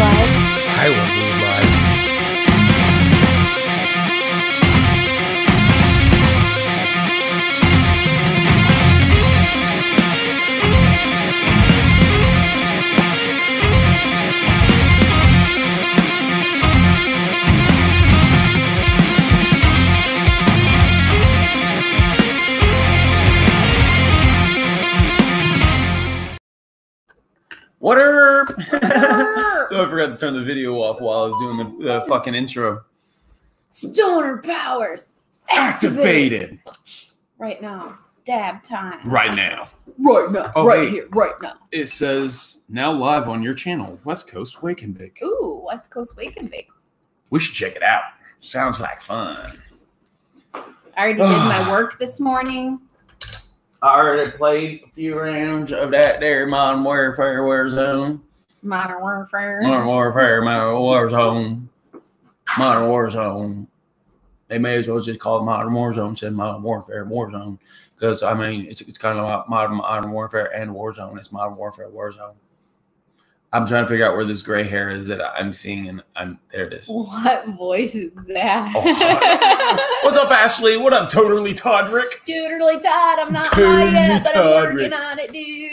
five. So I forgot to turn the video off while I was doing the, the fucking intro. Stoner powers Activated right now. Dab time. right now. Right now. Oh, right hey. here. Right now. It says now live on your channel, West Coast Wake and Bake. Ooh, West Coast Wake and Bake. We should check it out. Sounds like fun. I already did my work this morning. I already played a few rounds of that there Modern Warfare Warzone. Modern Warfare. Modern Warfare, Modern Warzone. Modern Warzone. They may as well just call it Modern Warzone instead of Modern Warfare Warzone. Because, I mean, it's, it's kind of like modern, modern Warfare and Warzone. It's Modern Warfare Warzone. I'm trying to figure out where this gray hair is that I'm seeing, and I'm there it is. What voice is that? Oh, What's up, Ashley? What up, Totally Todrick? Totally Todd. I'm not Totally high yet, but I'm working on it, dude.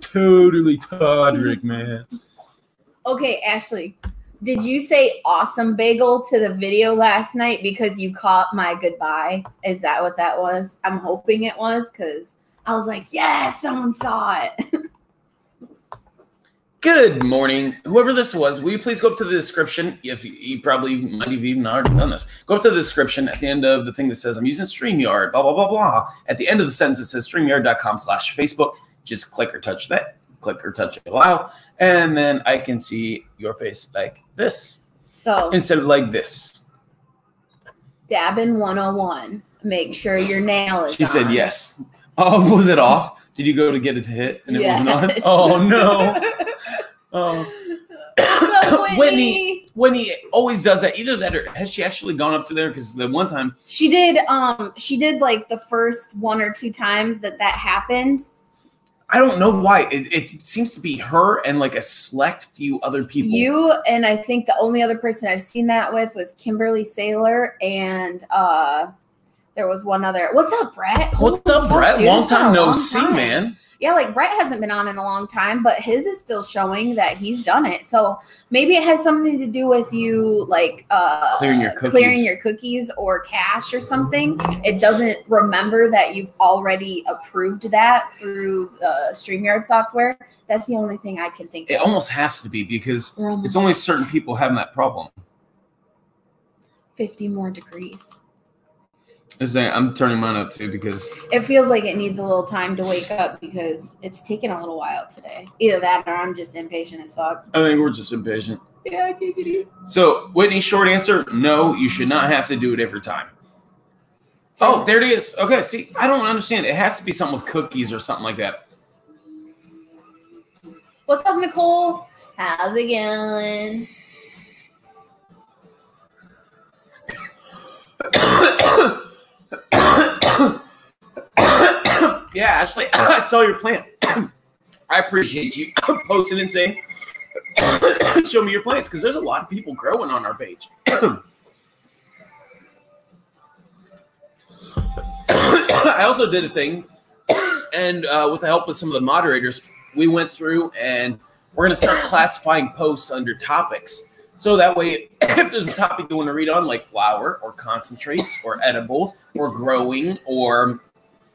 Totally Todrick, man. Okay, Ashley, did you say awesome bagel to the video last night because you caught my goodbye? Is that what that was? I'm hoping it was because I was like, yes, someone saw it. Good morning. Whoever this was, will you please go up to the description? If you, you probably might have even already done this, go up to the description at the end of the thing that says I'm using StreamYard, blah, blah, blah, blah. At the end of the sentence, it says StreamYard.com slash Facebook. Just click or touch that, click or touch allow, and then I can see your face like this So, instead of like this. Dabbin 101. Make sure your nail is She said yes. Oh, was it off? Did you go to get it to hit and it wasn't on? Oh, no. Oh. Up, Whitney. Whitney? Whitney always does that. Either that or has she actually gone up to there? Because the one time She did um she did like the first one or two times that that happened. I don't know why. It, it seems to be her and like a select few other people. You and I think the only other person I've seen that with was Kimberly Saylor and uh there was one other. What's up, Brett? What's up, fuck, Brett? dude? Long time no long see, time. man. Yeah, like Brett hasn't been on in a long time, but his is still showing that he's done it. So maybe it has something to do with you like uh Clearing your cookies. clearing your cookies or cache or something. It doesn't remember that you've already approved that through the StreamYard software. That's the only thing I can think It of. almost has to be because We're it's only certain people having that problem. 50 more degrees. I'm turning mine up too because It feels like it needs a little time to wake up because it's taken a little while today. Either that or I'm just impatient as fuck. I think we're just impatient. Yeah, giggity. So, Whitney, short answer: No, you should not have to do it every time. Oh, there it is. Okay, see, I don't understand. It has to be something with cookies or something like that. What's up, Nicole? How's it going? Yeah, Ashley, I saw your plant. I appreciate you posting and saying, "Show me your plants," because there's a lot of people growing on our page. I also did a thing, and uh, with the help of some of the moderators, we went through and we're going to start classifying posts under topics. So that way, if there's a topic you want to read on, like flour or concentrates or edibles or growing or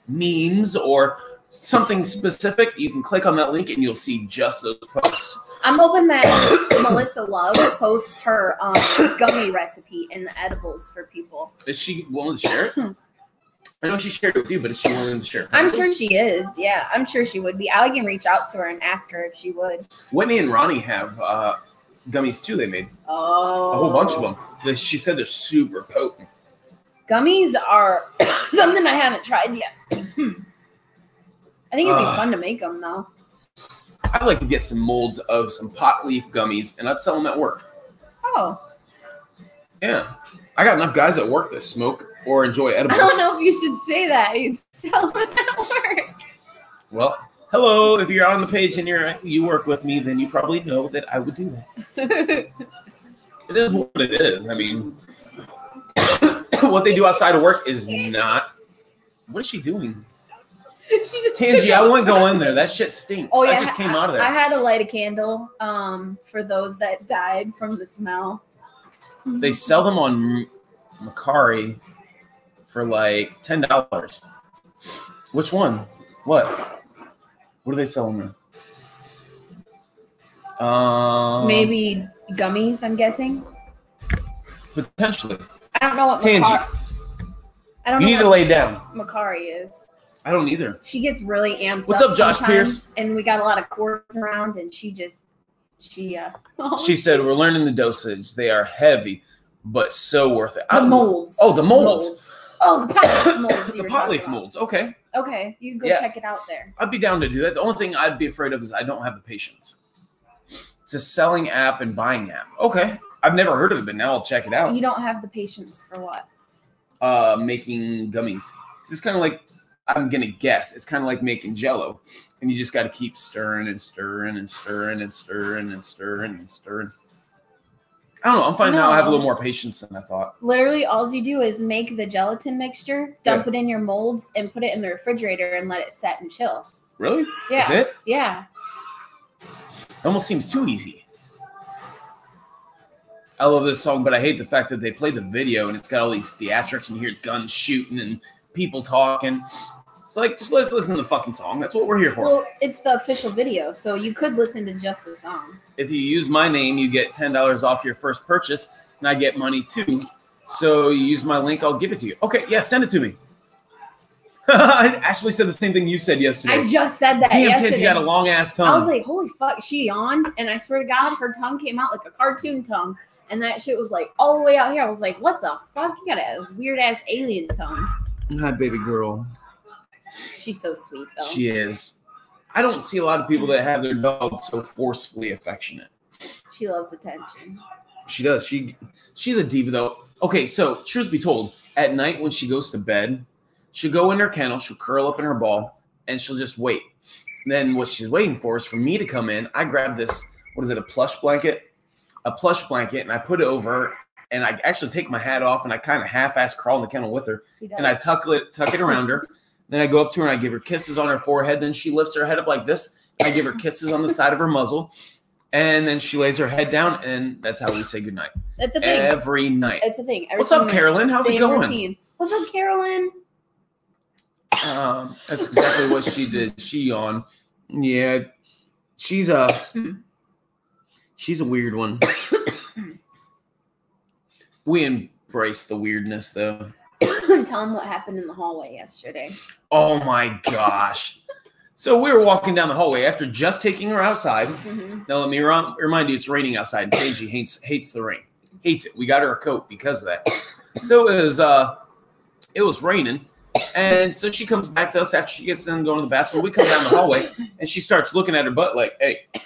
memes or something specific, you can click on that link and you'll see just those posts. I'm hoping that Melissa Love posts her um, gummy recipe in the edibles for people. Is she willing to share it? I know she shared it with you, but is she willing to share? I'm sure she is. Yeah, I'm sure she would be. I can reach out to her and ask her if she would. Whitney and Ronnie have uh, gummies too. They made Oh, a whole bunch of them. They- She said they're super potent. Gummies are something I haven't tried yet. I think it'd be Uh. fun to make them though. I'd like to get some molds of some pot leaf gummies, and I'd sell them at work. Oh, Yeah, I got enough guys at work that smoke or enjoy edibles. I don't know if you should say that. You sell them at work. Well, Hello, if you're on the page and you're you work with me, then you probably know that I would do that. It is what it is. I mean, what they do outside of work is not. What is she doing? she just Tangy, I wouldn't go in there. That shit stinks. Oh yeah, I just came out of there. I had to light a candle um, for those that died from the smell. They sell them on Mercari for like ten dollars. Which one? What? What are they selling there? Um, Maybe gummies. I'm guessing. potentially. I don't know what Tangy. Mercari. I don't You need to lay down. Mercari is. I don't either. She gets really amped. What's up, Josh Pierce? And we got a lot of cords around, and she just she uh. She said, "We're learning the dosage. They are heavy, but so worth it." the I- molds. Oh, the molds. Oh, the pot leaf molds. the pot leaf about. molds. Okay, Okay, you can go Yeah. check it out there. I'd be down to do that. The only thing I'd be afraid of is I don't have the patience. It's a selling app and buying app. Okay, I've never heard of it, but now I'll check it out. You don't have the patience for what? Uh, making gummies. It's just kind of like I'm gonna guess. It's kind of like making Jello, and you just got to keep stirring and stirring and stirring and stirring and stirring and stirring. I don't know. I'm finding out I have a little more patience than I thought. Literally, all you do is make the gelatin mixture, dump it in your molds, and put it in the refrigerator and let it set and chill. Really? Yeah, That's it? yeah. It almost seems too easy. I love this song, but I hate the fact that they play the video and it's got all these theatrics and you hear guns shooting and people talking. It's like just let's listen to the fucking song. That's what we're here for. Well, it's the official video, so you could listen to just the song. if you use my name, you get ten dollars off your first purchase, and I get money too. So you use my link, I'll give it to you. Okay, yeah, send it to me. Ashley said the same thing you said yesterday. I just said that Damn, yesterday. You got a long ass tongue. I was like, holy fuck, she yawned, and I swear to God, her tongue came out like a cartoon tongue, and that shit was like all the way out here. I was like, what the fuck? You got a weird ass alien tongue. Hi, baby girl. She's so sweet though. She is. I don't see a lot of people that have their dog so forcefully affectionate. she loves attention. She does. She she's a diva though. Okay, so truth be told, at night when she goes to bed, she'll go in her kennel, she'll curl up in her ball, and she'll just wait. Then what she's waiting for is for me to come in. I grab this, what is it, a plush blanket? A plush blanket, and I put it over her, and I actually take my hat off and I kind of half-ass crawl in the kennel with her, and I tuck it tuck it around her. Then I go up to her and I give her kisses on her forehead. Then she lifts her head up like this. I give her kisses on the side of her muzzle. And then she lays her head down, and that's how we say goodnight That's the thing. every night. it's a thing. Every What's up, Carolyn? How's it going? routine. What's up, Carolyn? Um, that's exactly what she did. She yawned. Yeah, she's a she's a weird one. we embrace the weirdness, though. Tell him what happened in the hallway yesterday. Oh my gosh! So we were walking down the hallway after just taking her outside. Mhm. Now let me rem- remind you, it's raining outside, and Paige hates hates the rain, hates it. We got her a coat because of that. So it was uh, it was raining, and so she comes back to us after she gets done going to the bathroom. We come down the hallway, and she starts looking at her butt like, "Hey,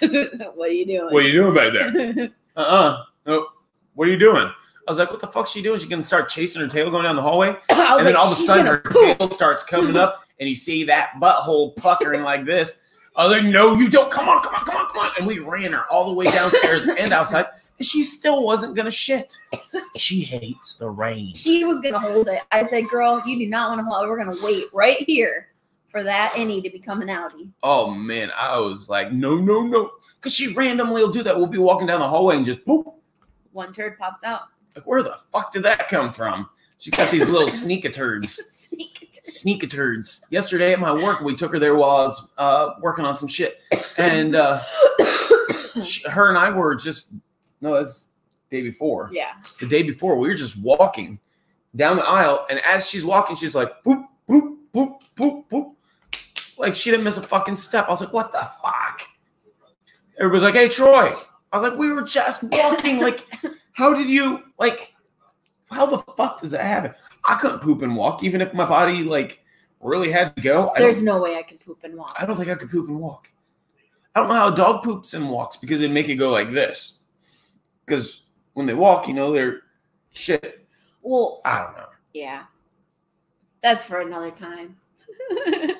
what are you doing? what are you doing back there? Uh uh no, what are you doing?" I was like, "What the fuck's she doing? She gonna start chasing her tail going down the hallway?" I was and then like, all of a sudden her poop." tail starts coming up and you see that butthole puckering like this. I was like, no, you don't. Come on, come on, come on, come on. And we ran her all the way downstairs and outside, and she still wasn't gonna shit. She hates the rain. She was gonna hold it. I said, "Girl, you do not want to hold. it. We're gonna wait right here for that innie to become an outie." Oh man, I was like, no, no, no. Because she randomly will do that. We'll be walking down the hallway and just boop. One turd pops out. Like, where the fuck did that come from? She's got these little sneak turds. Sneak it. turds. Yesterday at my work, we took her there while I was uh, working on some shit, and uh, sh- her and I were just no, that's day before. yeah. The day before, we were just walking down the aisle, and as she's walking, she's like boop boop boop boop boop, like she didn't miss a fucking step. I was like, what the fuck? Everybody's like, hey Troy. I was like, we were just walking. Like, how did you like? How the fuck does that happen? I couldn't poop and walk, even if my body like really had to go. There's no way I can poop and walk. I don't think I could poop and walk. I don't know how a dog poops and walks because they make it go like this. Because when they walk, you know, they're shit. Well, I don't know. yeah. That's for another time.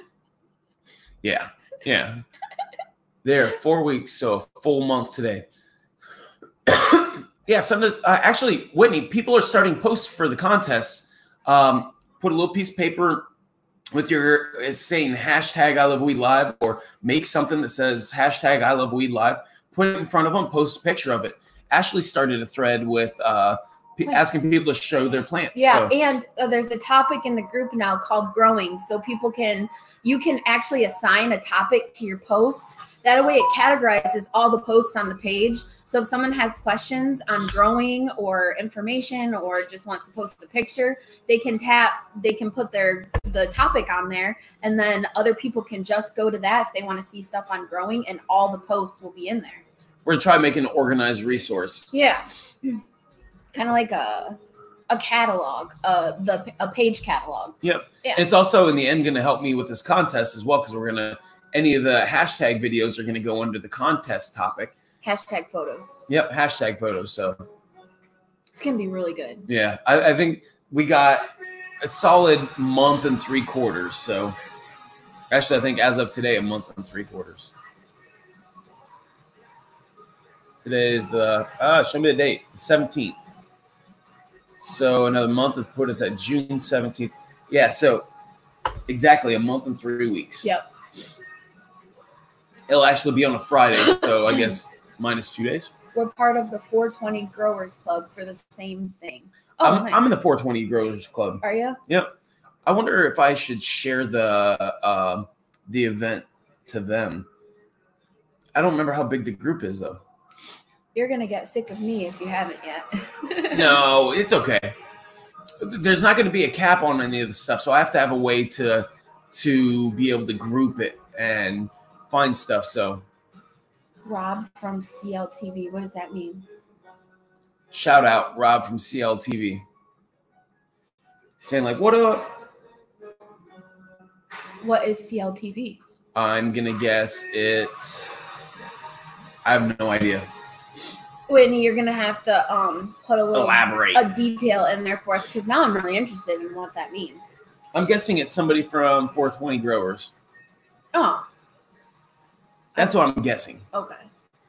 Yeah. Yeah. There, four weeks, so a full month today. yeah, sometimes uh, actually, Whitney, people are starting posts for the contests. Um, put a little piece of paper with your it's saying hashtag I love weed live or make something that says hashtag I love weed live. Put it in front of them, post a picture of it. Ashley started a thread with uh, Plants. asking people to show their plants. Yeah, So- and uh, there's a topic in the group now called growing, so people can you can actually assign a topic to your post. That way, it categorizes all the posts on the page. So if someone has questions on growing or information or just wants to post a picture, they can tap, they can put their the topic on there, and then other people can just go to that if they want to see stuff on growing, and all the posts will be in there. We're gonna try to make an organized resource. Yeah, kind of like a a catalog, uh, the a page catalog. Yep. Yeah. It's also in the end going to help me with this contest as well because we're going to any of the hashtag videos are going to go under the contest topic. Hashtag photos. Yep, hashtag photos. So It's gonna be really good. yeah, I, I think we got a solid month and three quarters. So actually, I think as of today, a month and three quarters. Today is the ah, show me the date, seventeenth. So another month would put us at June seventeenth. Yeah, so exactly a month and three weeks. Yep. It'll actually be on a Friday, so I guess minus two days. We're part of the 420 Growers Club for the same thing. Oh, I'm, nice. I'm in the 420 Growers Club. Are you? Yep. I wonder if I should share the uh, the event to them. I don't remember how big the group is though. You're gonna get sick of me if you haven't yet. No, it's okay. There's not going to be a cap on any of the stuff, so I have to have a way to to be able to group it and find stuff. So Rob from CLTV. What does that mean? shout out Rob from CLTV saying like, "What up?" What is CLTV? I'm gonna guess it's. I have no idea. Whitney, you're gonna have to um put a little Elaborate. a detail in there for us because now I'm really interested in what that means. I'm guessing it's somebody from 420 Growers. Oh, That's what I'm guessing. okay.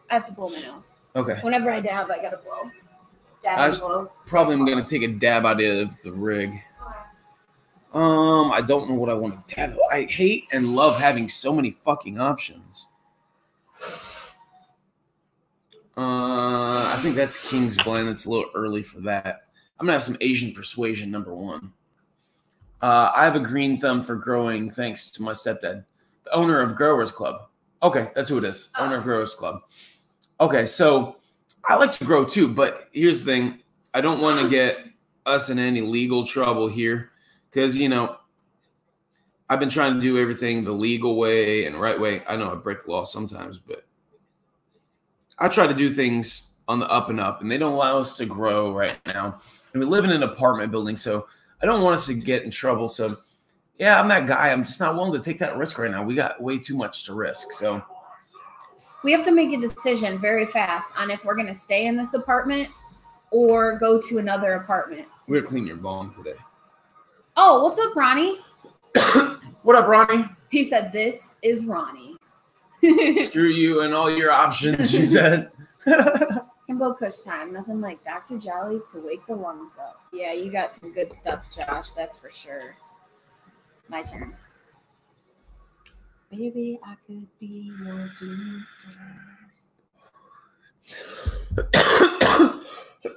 I have to blow my nose. Okay. Whenever I dab, I gotta blow. Dab I and blow. Probably I'm gonna take a dab out of the rig. Um, I don't know what I want to dab. I hate and love having so many fucking options. Uh, I think that's King's Blend. It's a little early for that. I'm gonna have some Asian Persuasion number one. Uh, I have a green thumb for growing, thanks to my stepdad, the owner of Growers Club. Okay, that's who it is. Owner of Growers Club. Okay, so I like to grow too, but here's the thing: I don't want to get us in any legal trouble here, because you know I've been trying to do everything the legal way and right way. I know I break the law sometimes, but I try to do things on the up and up, and they don't allow us to grow right now. And we live in an apartment building, so I don't want us to get in trouble. So, yeah, I'm that guy. I'm just not willing to take that risk right now. We got way too much to risk. So, We have to make a decision very fast on if we're gonna stay in this apartment or go to another apartment. we're gonna clean your bong today. Oh, what's up, Ronnie? What up, Ronnie? He said, "This is Ronnie." Screw you and all your options, she said. Kimbo Kush time. Nothing like Dr. Jolly's to wake the lungs up. Yeah, you got some good stuff, Josh. That's for sure. My turn. Maybe I could be your dream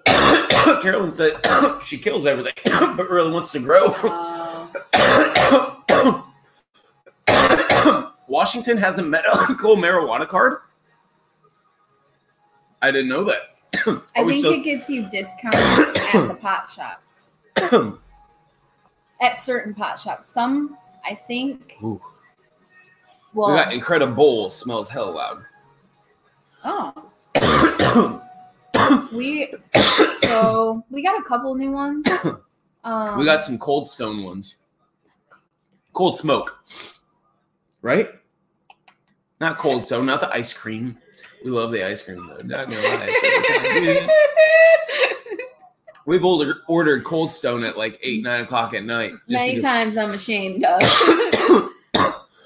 Carolyn said she kills everything, but really wants to grow. Uh, star. Washington has a medical marijuana card. I didn't know that. I think still- it gets you discounts at the pot shops. At certain pot shops. Some, I think. Ooh. Well, we got Incredible smells hell loud. oh, we so we got a couple new ones. Um, we got some Cold Stone ones. Cold Smoke, right? Not Cold Stone, not the ice cream. We love the ice cream though. Not gonna lie. We've ordered, ordered Cold Stone at like eight, nine o'clock at night. Many because- times I'm ashamed of.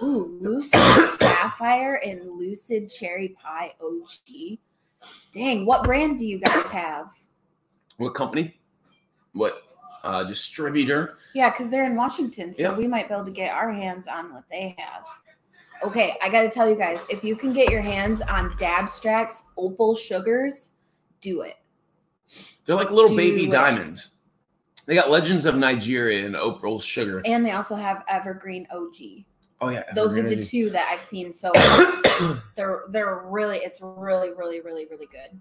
Ooh, Lucid Sapphire and Lucid Cherry Pie OG. Dang, what brand do you guys have? What company? What uh, distributor? Yeah, because they're in Washington, so Yeah. we might be able to get our hands on what they have. Okay, I got to tell you guys, if you can get your hands on Dabstrax Opal Sugars, do it. They're like little Do baby it. diamonds. They got Legends of Nigeria and Opal Sugar. And they also have Evergreen OG. Oh yeah, Those are the Evergreen two that I've seen. So they're they're really it's really really really really good.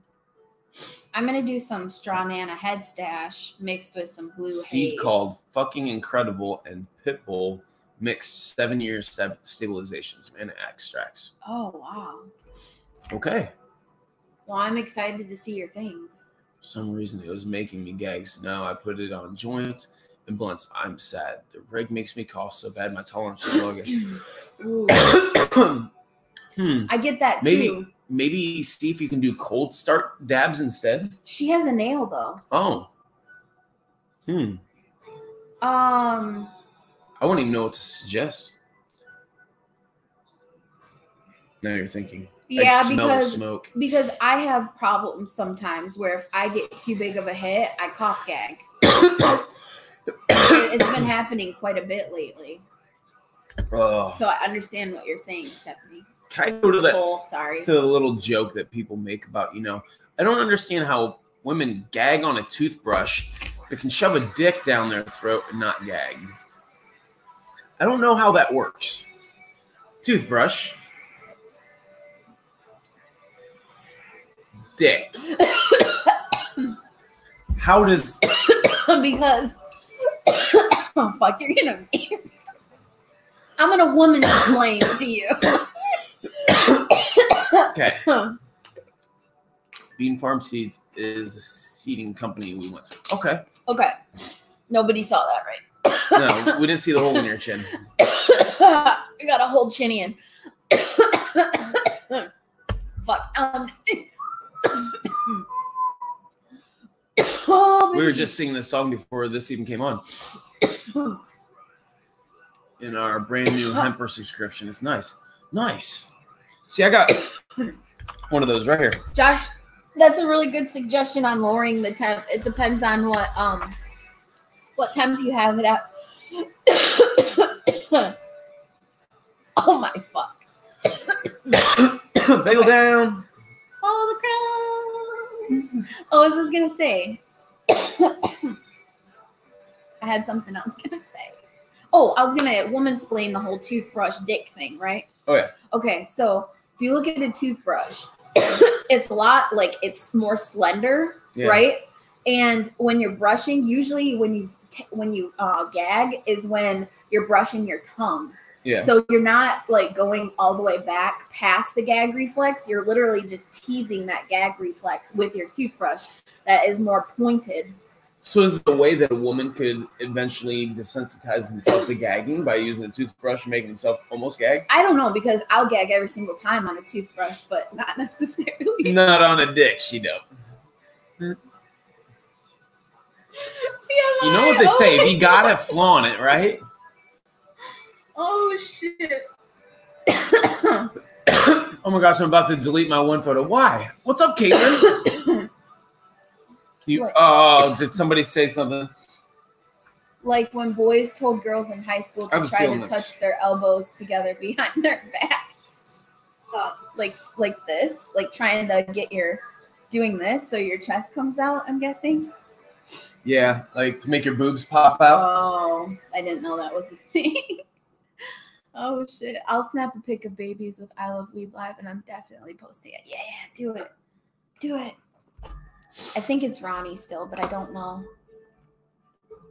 I'm gonna do some straw nana head stash mixed with some blue Seed haze. called fucking incredible and Pitbull mixed seven years stab- stabilizations and extracts. Oh wow! Okay. Well, I'm excited to see your things. For some reason it was making me gag. So now I put it on joints and blunts. I'm sad. The rig makes me cough so bad my tolerance is low again. Hmm. I get that Maybe too. maybe see if you can do cold start dabs instead. She has a nail though. Oh. Hmm. Um, I wouldn't even know what to suggest. Now you're thinking. Yeah, because smoke. because I have problems sometimes where if I get too big of a hit, I cough gag. It- it's been happening quite a bit lately. Oh, So I understand what you're saying, Stephanie. can I go to that Nicole, sorry. to the little joke that people make about you know? I don't understand how women gag on a toothbrush, but can shove a dick down their throat and not gag. I don't know how that works. Toothbrush. Dick. How does because oh fuck, you're gonna I'm gonna woman explain to you. okay? Bean Farm Seeds is a seeding company we went through. Okay. okay. Nobody saw that right. No, we didn't see the hole in your chin. I got a whole chinny in. Fuck. Um. oh, We were just singing this song before this even came on. In our brand new Hemper subscription. It's nice. Nice. See, I got one of those right here. Josh. That's a really good suggestion on lowering the temp. It depends on what um what time do you have it at. oh my fuck. Bagel down. Follow the crumbs. Oh, I was just gonna say. I had something else gonna say. Oh, I was gonna woman explain the whole toothbrush dick thing, right? Oh, yeah. Okay, so if you look at a toothbrush, it's a lot like it's more slender, Yeah. right? And when you're brushing, usually when you t- when you uh, gag is when you're brushing your tongue. Yeah. So you're not like going all the way back past the gag reflex. You're literally just teasing that gag reflex with your toothbrush that is more pointed. So is a way that a woman could eventually desensitize himself to gagging by using a toothbrush and making himself almost gag? I don't know because I'll gag every single time on a toothbrush, but not necessarily. Not on a dick, she don't. TMI. You know what they Oh say, you gotta flaunt it, right? Oh, oh shit. Oh my gosh, I'm about to delete my one photo. Why? What's up, Caitlin? You, oh, did somebody say something? like when boys told girls in high school to try to this. touch their elbows together behind their backs. So like like this, like trying to get your doing this so your chest comes out, I'm guessing. Yeah, like to make your boobs pop out. Oh, I didn't know that was a thing. oh shit. I'll snap a pic of babies with I Love Weed Live and I'm definitely posting it. Yeah, yeah, do it. Do it. I think it's Ronnie still, but I don't know.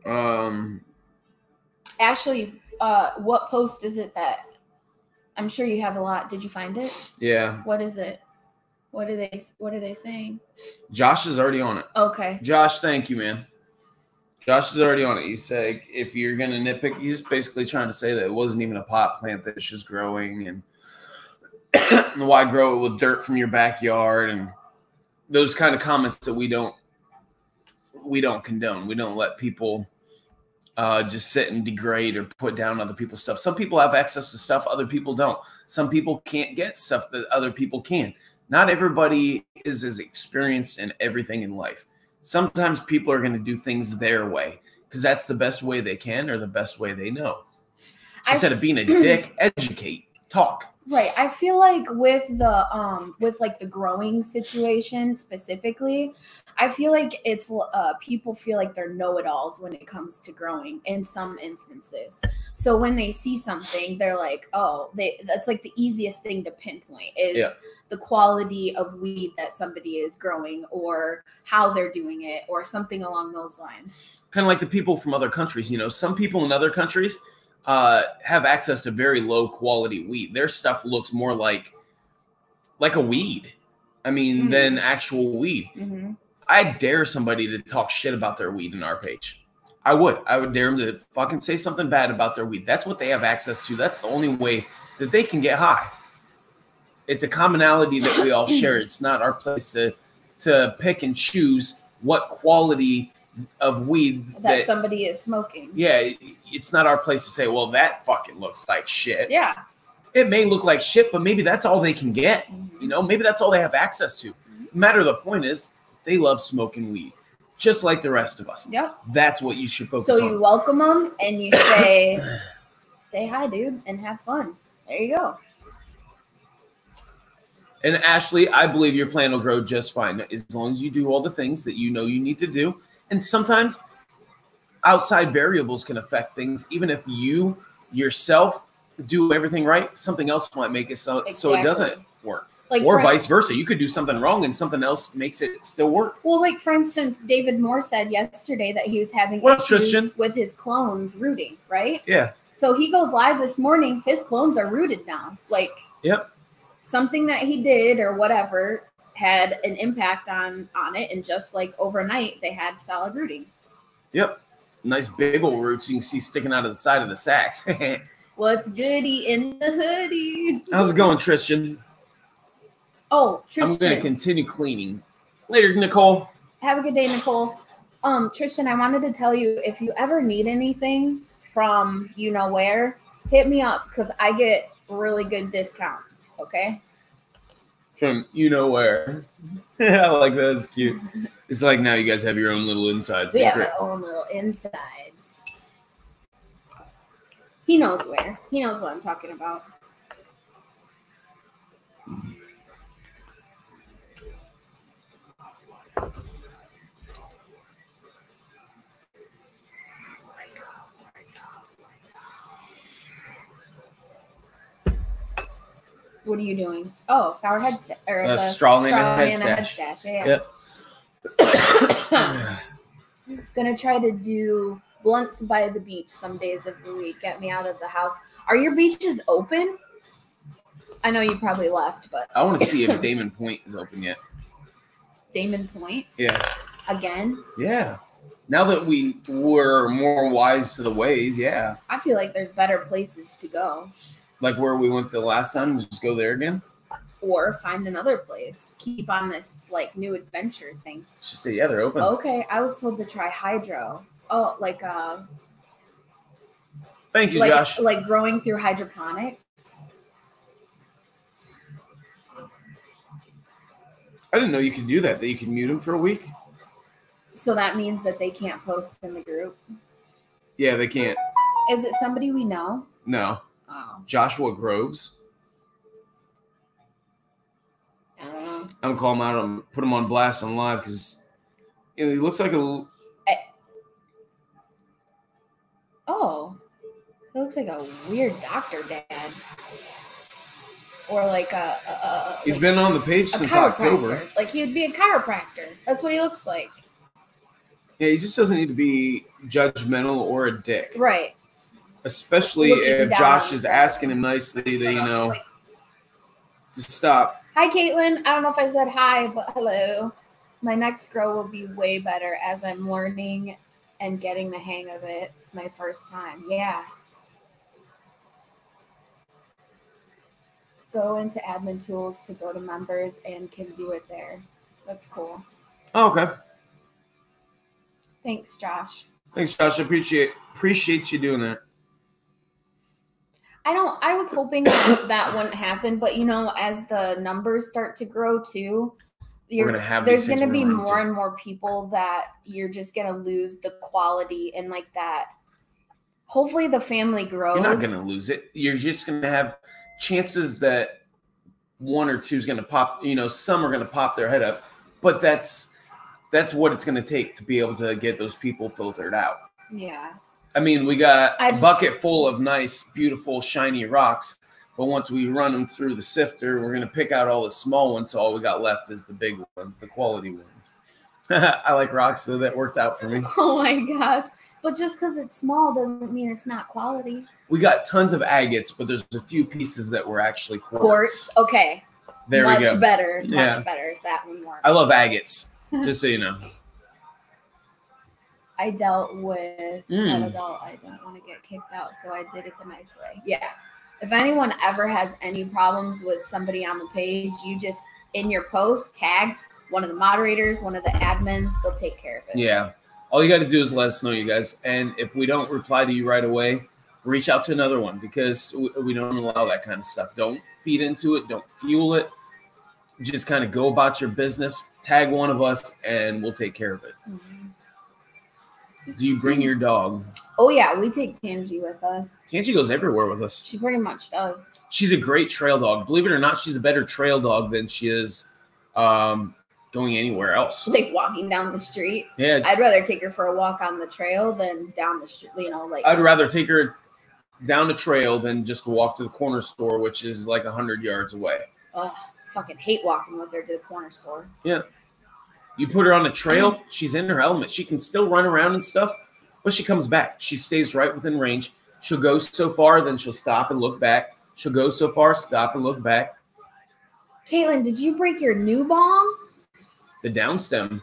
Um, Ashley, uh, what post is it that I'm sure you have a lot. Did you find it? yeah, What is it? What are they what are they saying? Josh is already on it. Okay. Josh, thank you, man. Josh is already on it. He's saying if you're gonna nitpick, he's basically trying to say that it wasn't even a pot plant that she's growing, and why grow it with dirt from your backyard, and those kind of comments that we don't we don't condone. We don't let people uh, just sit and degrade or put down other people's stuff. Some people have access to stuff, other people don't. Some people can't get stuff that other people can. Not everybody is as experienced in everything in life. Sometimes people are going to do things their way because that's the best way they can or the best way they know. Instead of being a dick, educate, talk. Right. I feel like with the um with like the growing situation specifically, I feel like it's uh people feel like they're know-it-alls when it comes to growing in some instances. So when they see something, they're like, "Oh, they that's like the easiest thing to pinpoint is Yeah. the quality of weed that somebody is growing or how they're doing it or something along those lines." Kind of like the people from other countries. You know, some people in other countries uh, have access to very low quality weed. Their stuff looks more like like a weed. I mean, Mhm. than actual weed. hmm I dare somebody to talk shit about their weed in our page. I would. I would dare them to fucking say something bad about their weed. That's what they have access to. That's the only way that they can get high. It's a commonality that we all share. It's not our place to to pick and choose what quality of weed That, that. somebody is smoking. yeah, it's not our place to say, well, that fucking looks like shit. Yeah. It may look like shit, but maybe that's all they can get. Mm-hmm. You know, maybe that's all they have access to. No matter the point is, they love smoking weed, just like the rest of us. Yep. That's what you should focus So on. So you welcome them and you say, "Stay high, dude, and have fun." There you go. and Ashley, I believe your plan will grow just fine as long as you do all the things that you know you need to do. And sometimes outside variables can affect things. Even if you yourself do everything right, something else might make it so, so it doesn't work. Like or vice versa. You could do something wrong and something else makes it still work. Well, like for instance, David Moore said yesterday that he was having up, issues Tristan? with his clones rooting, right? Yeah. So he goes live this morning. His clones are rooted now. Like, Yep. something that he did or whatever had an impact on on it, and just like overnight, they had solid rooting. Yep. Nice big old roots you can see sticking out of the side of the sacks. What's goody in the hoodie? How's it going, Tristan? Oh, Tristan. I'm going to continue cleaning. Later, Nicole. Have a good day, Nicole. Um, Tristan, I wanted to tell you if you ever need anything from you know where, hit me up because I get really good discounts. Okay. From you know where. I like that. It's cute. It's like now you guys have your own little insides. We have Great. our own little insides. He knows where. He knows what I'm talking about. What are you doing? Oh, sour head sta- or Uh, the straw a head a stash. Yeah, Yep. yeah. Gonna try to do blunts by the beach some days of the week. Get me out of the house. Are your beaches open? I know you probably left, but I want to see if Damon Point is open yet. Damon Point Yeah. again. Yeah. Now that we were more wise to the ways, yeah. I feel like there's better places to go, Like where we went the last time, just go there again. or find another place. Keep on this like new adventure thing. She said, yeah, they're open. Okay, I was told to try hydro. Oh, like uh, Thank you, like Josh. like growing through hydroponics. I didn't know you could do that. That you could mute them for a week. So that means that they can't post in the group. Yeah, they can't. Is it somebody we know? No. Joshua Groves. I don't know. I'm gonna call him out and put him on blast on live because you know, he looks like a. l- Oh, he looks like a weird doctor dad, or like a. a, a He's like been on the page since. October. Like he would be a chiropractor. That's what he looks like. Yeah, he just doesn't need to be judgmental or a dick, Right. Especially if Josh is asking him nicely to you know to stop. Hi, Caitlin. I don't know if I said hi, but hello. My next grow will be way better as I'm learning and getting the hang of it. It's my first time. Yeah. Go into admin tools to go to members and can do it there. That's cool. Oh, okay. Thanks, Josh. Thanks, Josh. I appreciate appreciate you doing that. I don't. I was hoping that, that wouldn't happen, but you know, as the numbers start to grow too, you're, gonna have there's going to be more and more people that you're just going to lose the quality and like that. Hopefully, the family grows. You're not going to lose it. You're just going to have chances that one or two is going to pop. You know, some are going to pop their head up, but that's that's what it's going to take to be able to get those people filtered out. Yeah. I mean, we got I a just- bucket full of nice, beautiful, shiny rocks, but once we run them through the sifter, we're going to pick out all the small ones. So all we got left is the big ones, the quality ones. I like rocks, so that worked out for me. Oh my gosh! But just because it's small doesn't mean it's not quality. We got tons of agates, but there's a few pieces that were actually quartz. Quartz. Okay. There much we go. better. Yeah. Much better. That one more. I love agates, just so you know. I dealt with Mm. an adult. I don't want to get kicked out, so I did it the nice way. Yeah. If anyone ever has any problems with somebody on the page, you just in your post tags one of the moderators, one of the admins. They'll take care of it. Yeah. All you got to do is let us know, you guys. And if we don't reply to you right away, reach out to another one because we, don't allow that kind of stuff. Don't feed into it, don't fuel it. Just kind of go about your business, tag one of us, and we'll take care of it. Mhm. Do you bring your dog? Oh yeah, we take Tangy with us. Tangy goes everywhere with us. She pretty much does. She's a great trail dog. Believe it or not, she's a better trail dog than she is um, going anywhere else. Like walking down the street. Yeah, I'd rather take her for a walk on the trail than down the street. You know, like I'd rather take her down the trail than just walk to the corner store, which is like a hundred yards away. ugh, fucking hate walking with her to the corner store. You put her on a trail, she's in her element. She can still run around and stuff, but she comes back. She stays right within range. She'll go so far, then she'll stop and look back. She'll go so far, stop and look back. Caitlin, did you break your new bong? The down stem,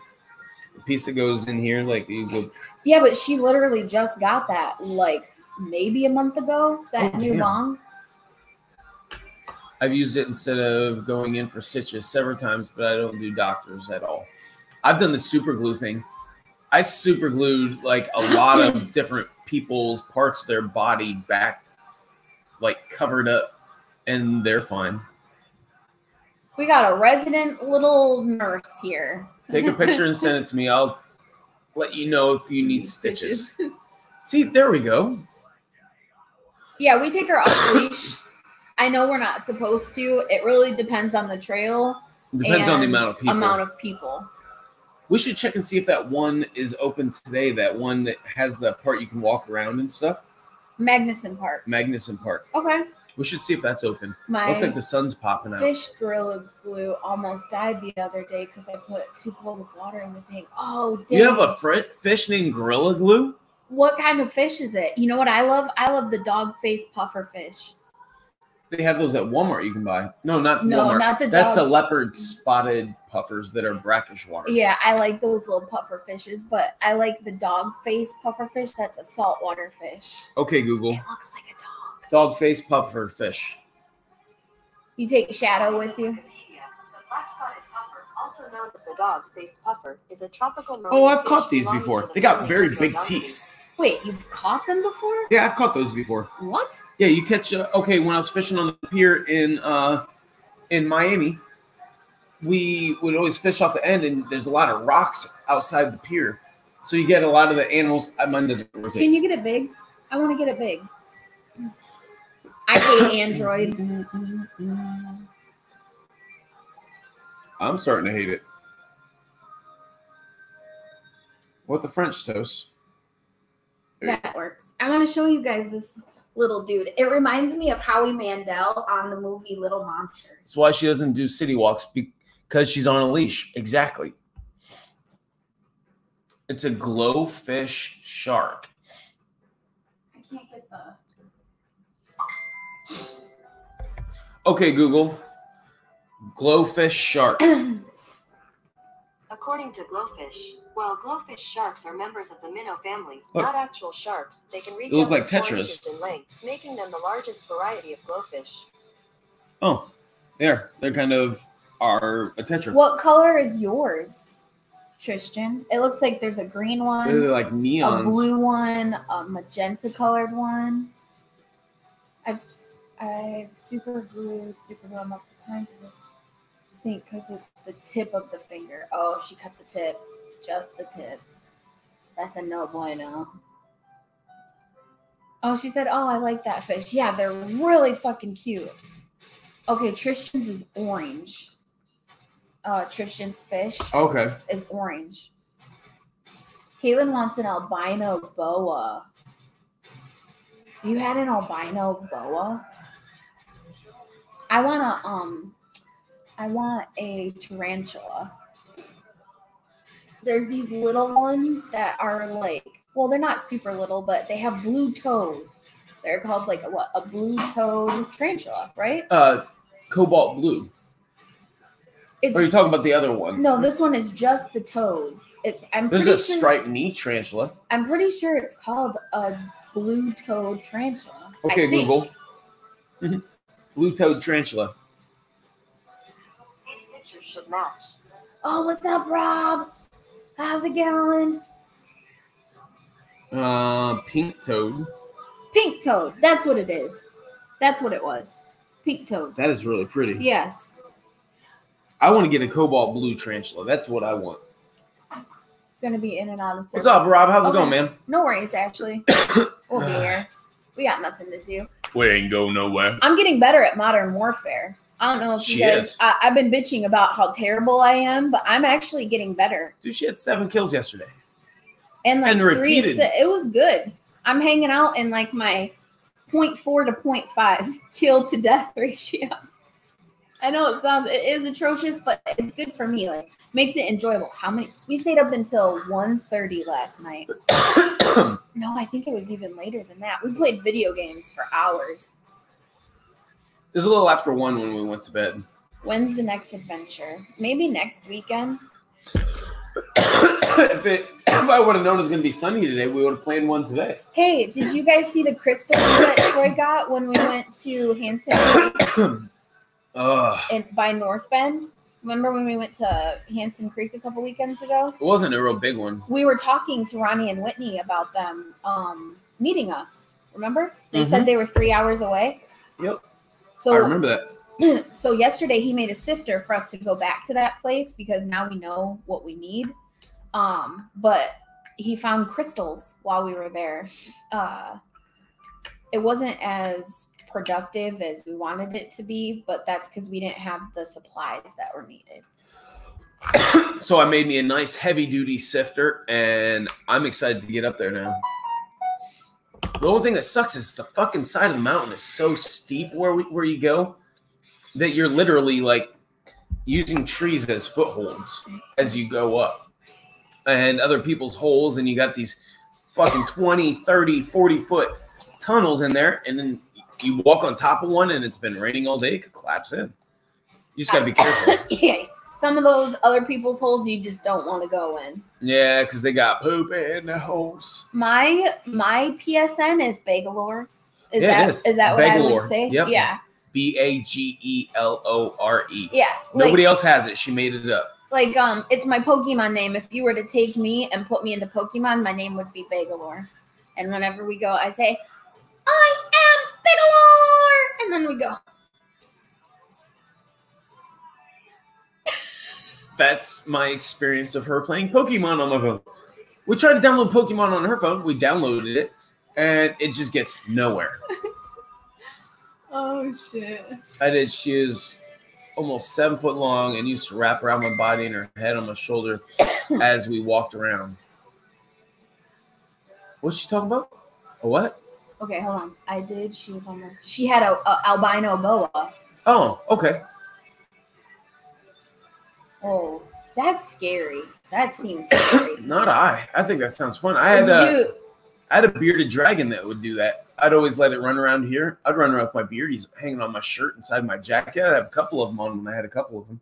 the piece that goes in here, like you go, Yeah, but she literally just got that like maybe a month ago. That Oh, new damn. bong. I've used it instead of going in for stitches several times, but I don't do doctors at all. I've done the super glue thing. I super glued like a lot of different people's parts of their body back, like covered up, and they're fine. We got a resident little nurse here. Take a picture and send it to me. I'll let you know if you need stitches. See, there we go. yeah, we take her off leash. I know we're not supposed to. It really depends on the trail. Depends on the amount of people. Amount of people. We should check and see if that one is open today. That one that has the part you can walk around and stuff. Magnuson Park. Magnuson Park. Okay. We should see if that's open. My Looks like the sun's popping out. fish gorilla glue almost died the other day because I put too cold of water in the tank. Oh, dang. You have a fr- fish named Gorilla Glue? What kind of fish is it? You know what I love? I love the dog face puffer fish. They have those at Walmart you can buy. No, not No, Walmart. not the That's dog- a leopard spotted puffers that are brackish water. Yeah, I like those little puffer fishes, but I like the dog face puffer fish. That's a saltwater fish. Okay, Google. It looks like a dog. Dog face puffer fish. You take Shadow with you? The black-spotted puffer, also known as the dog-faced puffer, is a tropical Oh, I've caught these before. the They got very big teeth. Wait, you've caught them before? Yeah, I've caught those before. What? Yeah, you catch. Uh, okay, when I was fishing on the pier in uh, in Miami, we would always fish off the end, and there's a lot of rocks outside the pier, so you get a lot of the animals. Mine doesn't rotate. Can you get it big? I want to get it big. I hate androids. I'm starting to hate it. What the French toast? That works. I want to show you guys this little dude. It reminds me of Howie Mandel on the movie Little Monsters. That's why she doesn't do city walks because she's on a leash. Exactly. It's a GloFish shark. I can't get the. Okay, Google. GloFish shark. According to GloFish, while GloFish sharks are members of the minnow family, Look. not actual sharks, they can reach They look up like to four tetras. inches in length, making them the largest variety of GloFish. Oh, there. They're kind of are a tetra. What color is yours? Tristan. It looks like there's a green They're one, like a blue one, a magenta colored one. I've I've super glued super glue multiple times. I just think because it's the tip of the finger. Oh, she cut the tip, just the tip. That's a no bueno. Oh, she said, "Oh, I like that fish. Yeah, they're really fucking cute." Okay, Tristan's is orange. Uh, Tristan's fish Okay. is orange. Caitlin wants an albino boa. You had an albino boa? I want a um I want a tarantula. There's these little ones that are like well, they're not super little, but they have blue toes. They're called like a what a blue toed tarantula, right? Uh, cobalt blue. It's Or are you talking about the other one? no, this one is just the toes. It's I'm There's pretty a sure, striped knee tarantula. I'm pretty sure it's called a blue toed tarantula. I Okay, think. Google. blue toed tarantula. These pictures should match. Oh, what's up, Rob? How's it going? Uh, pink toad. Pink toad. That's what it is. That's what it was. Pink toad. That is really pretty. Yes. I want to get a cobalt blue tarantula. That's what I want. Gonna be in and out of service. What's up, Rob? How's it going, man? No worries, actually. we'll be here. We got nothing to do. We ain't go nowhere. I'm getting better at modern warfare. I don't know if She you guys. is. I, I've been bitching about how terrible I am, but I'm actually getting better. Dude, she had seven kills yesterday. And like And three, it was good. I'm hanging out in like my 0.4 to 0.5 kill to death ratio. I know it sounds it is atrocious, but it's good for me. Like makes it enjoyable. How many? We stayed up until 1.30 last night. No, I think it was even later than that. We played video games for hours. It was a little after one when we went to bed. When's the next adventure? Maybe next weekend. if it if I would have known it was gonna be sunny today, we would have planned one today. Hey, did you guys see the crystal that Troy got when we went to Hansen in, by North Bend? Remember when we went to Hansen Creek a couple weekends ago? It wasn't a real big one. We were talking to Ronnie and Whitney about them um, meeting us. Remember? They Mhm. said they were three hours away. Yep. So I remember that. so yesterday he made a sifter for us to go back to that place because now we know what we need. Um, but he found crystals while we were there. Uh, it wasn't as productive as we wanted it to be, but that's because we didn't have the supplies that were needed. So I made me a nice heavy duty sifter, and I'm excited to get up there now. The only thing that sucks is the fucking side of the mountain is so steep where we, where you go that you're literally like using trees as footholds as you go up and other people's holes and you got these fucking 20 30 40 foot tunnels in there and then you walk on top of one and it's been raining all day it could collapse in. You just got to be careful. Yeah, some of those other people's holes you just don't want to go in. Yeah, because they got poop in the holes. My my PSN is Bagelore. Is Yeah, that is. is that what I would say? Yep. Yeah. B A G E L O R E. Yeah. Like, Nobody else has it. She made it up. like um it's my Pokemon name. If you were to take me and put me into Pokemon, my name would be Bagelore. And whenever we go, I say, I am Bagelore! And then we go. That's my experience of her playing Pokemon on my phone. We tried to download Pokemon on her phone. We downloaded it, and it just gets nowhere. Oh shit. I did. She is almost seven foot long and used to wrap around my body and her head on my shoulder as we walked around. What's she talking about? A what? Okay, hold on. I did. She was almost. She had a, a albino boa. Oh, okay. Oh, that's scary. That seems scary. Not. I. I think that sounds fun. I had uh, do- I had a bearded dragon that would do that. I'd always let it run around here. I'd run around with my beardies hanging on my shirt inside my jacket. I'd have a couple of them on when I had a couple of them.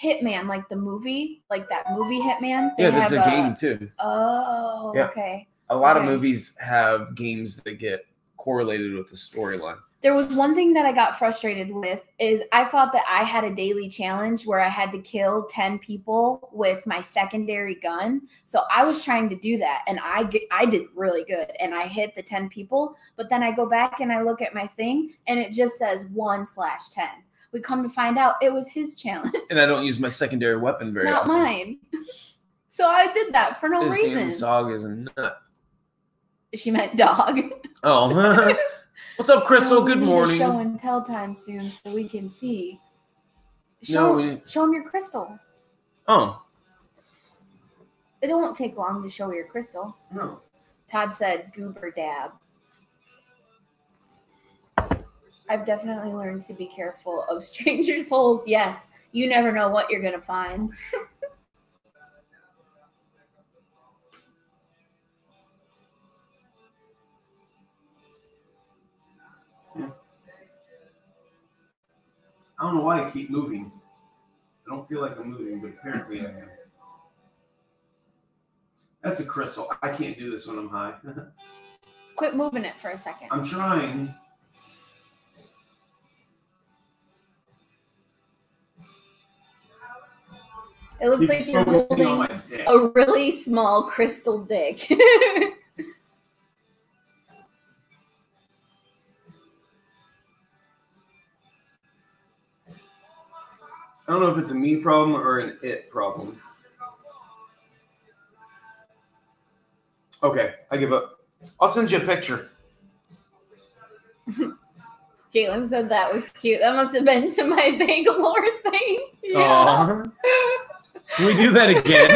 Hitman, like the movie, like that movie Hitman. they Yeah, that's a have game too. Oh, Yeah. okay. A lot of movies have games that get correlated with the storyline. There was one thing that I got frustrated with is I thought that I had a daily challenge where I had to kill 10 people with my secondary gun. So I was trying to do that and I I did really good and I hit the 10 people, but then I go back and I look at my thing and it just says 1 slash 10. We come to find out it was his challenge, And I don't use my secondary weapon very not often. mine. So I did that for no this reason. dog is a nut. She meant dog. Oh, what's up, Crystal? Good morning. Show and tell time soon so we can see. No, Show, need- show them your crystal. Oh, It won't take long to show your crystal. no. Todd said goober dab. I've definitely learned to be careful of strangers' holes. Yes, you never know what you're going to find. I don't know why I keep moving. I don't feel like I'm moving, but apparently I am. That's a crystal. I can't do this when I'm high. Quit moving it for a second. I'm trying. It looks like you're probably see on holding a really small crystal dick. I don't know if it's a me problem or an it problem. Okay, I give up. I'll send you a picture. Caitlin said that was cute. That must have been to my Bagelore thing. Yeah. Can we do that again?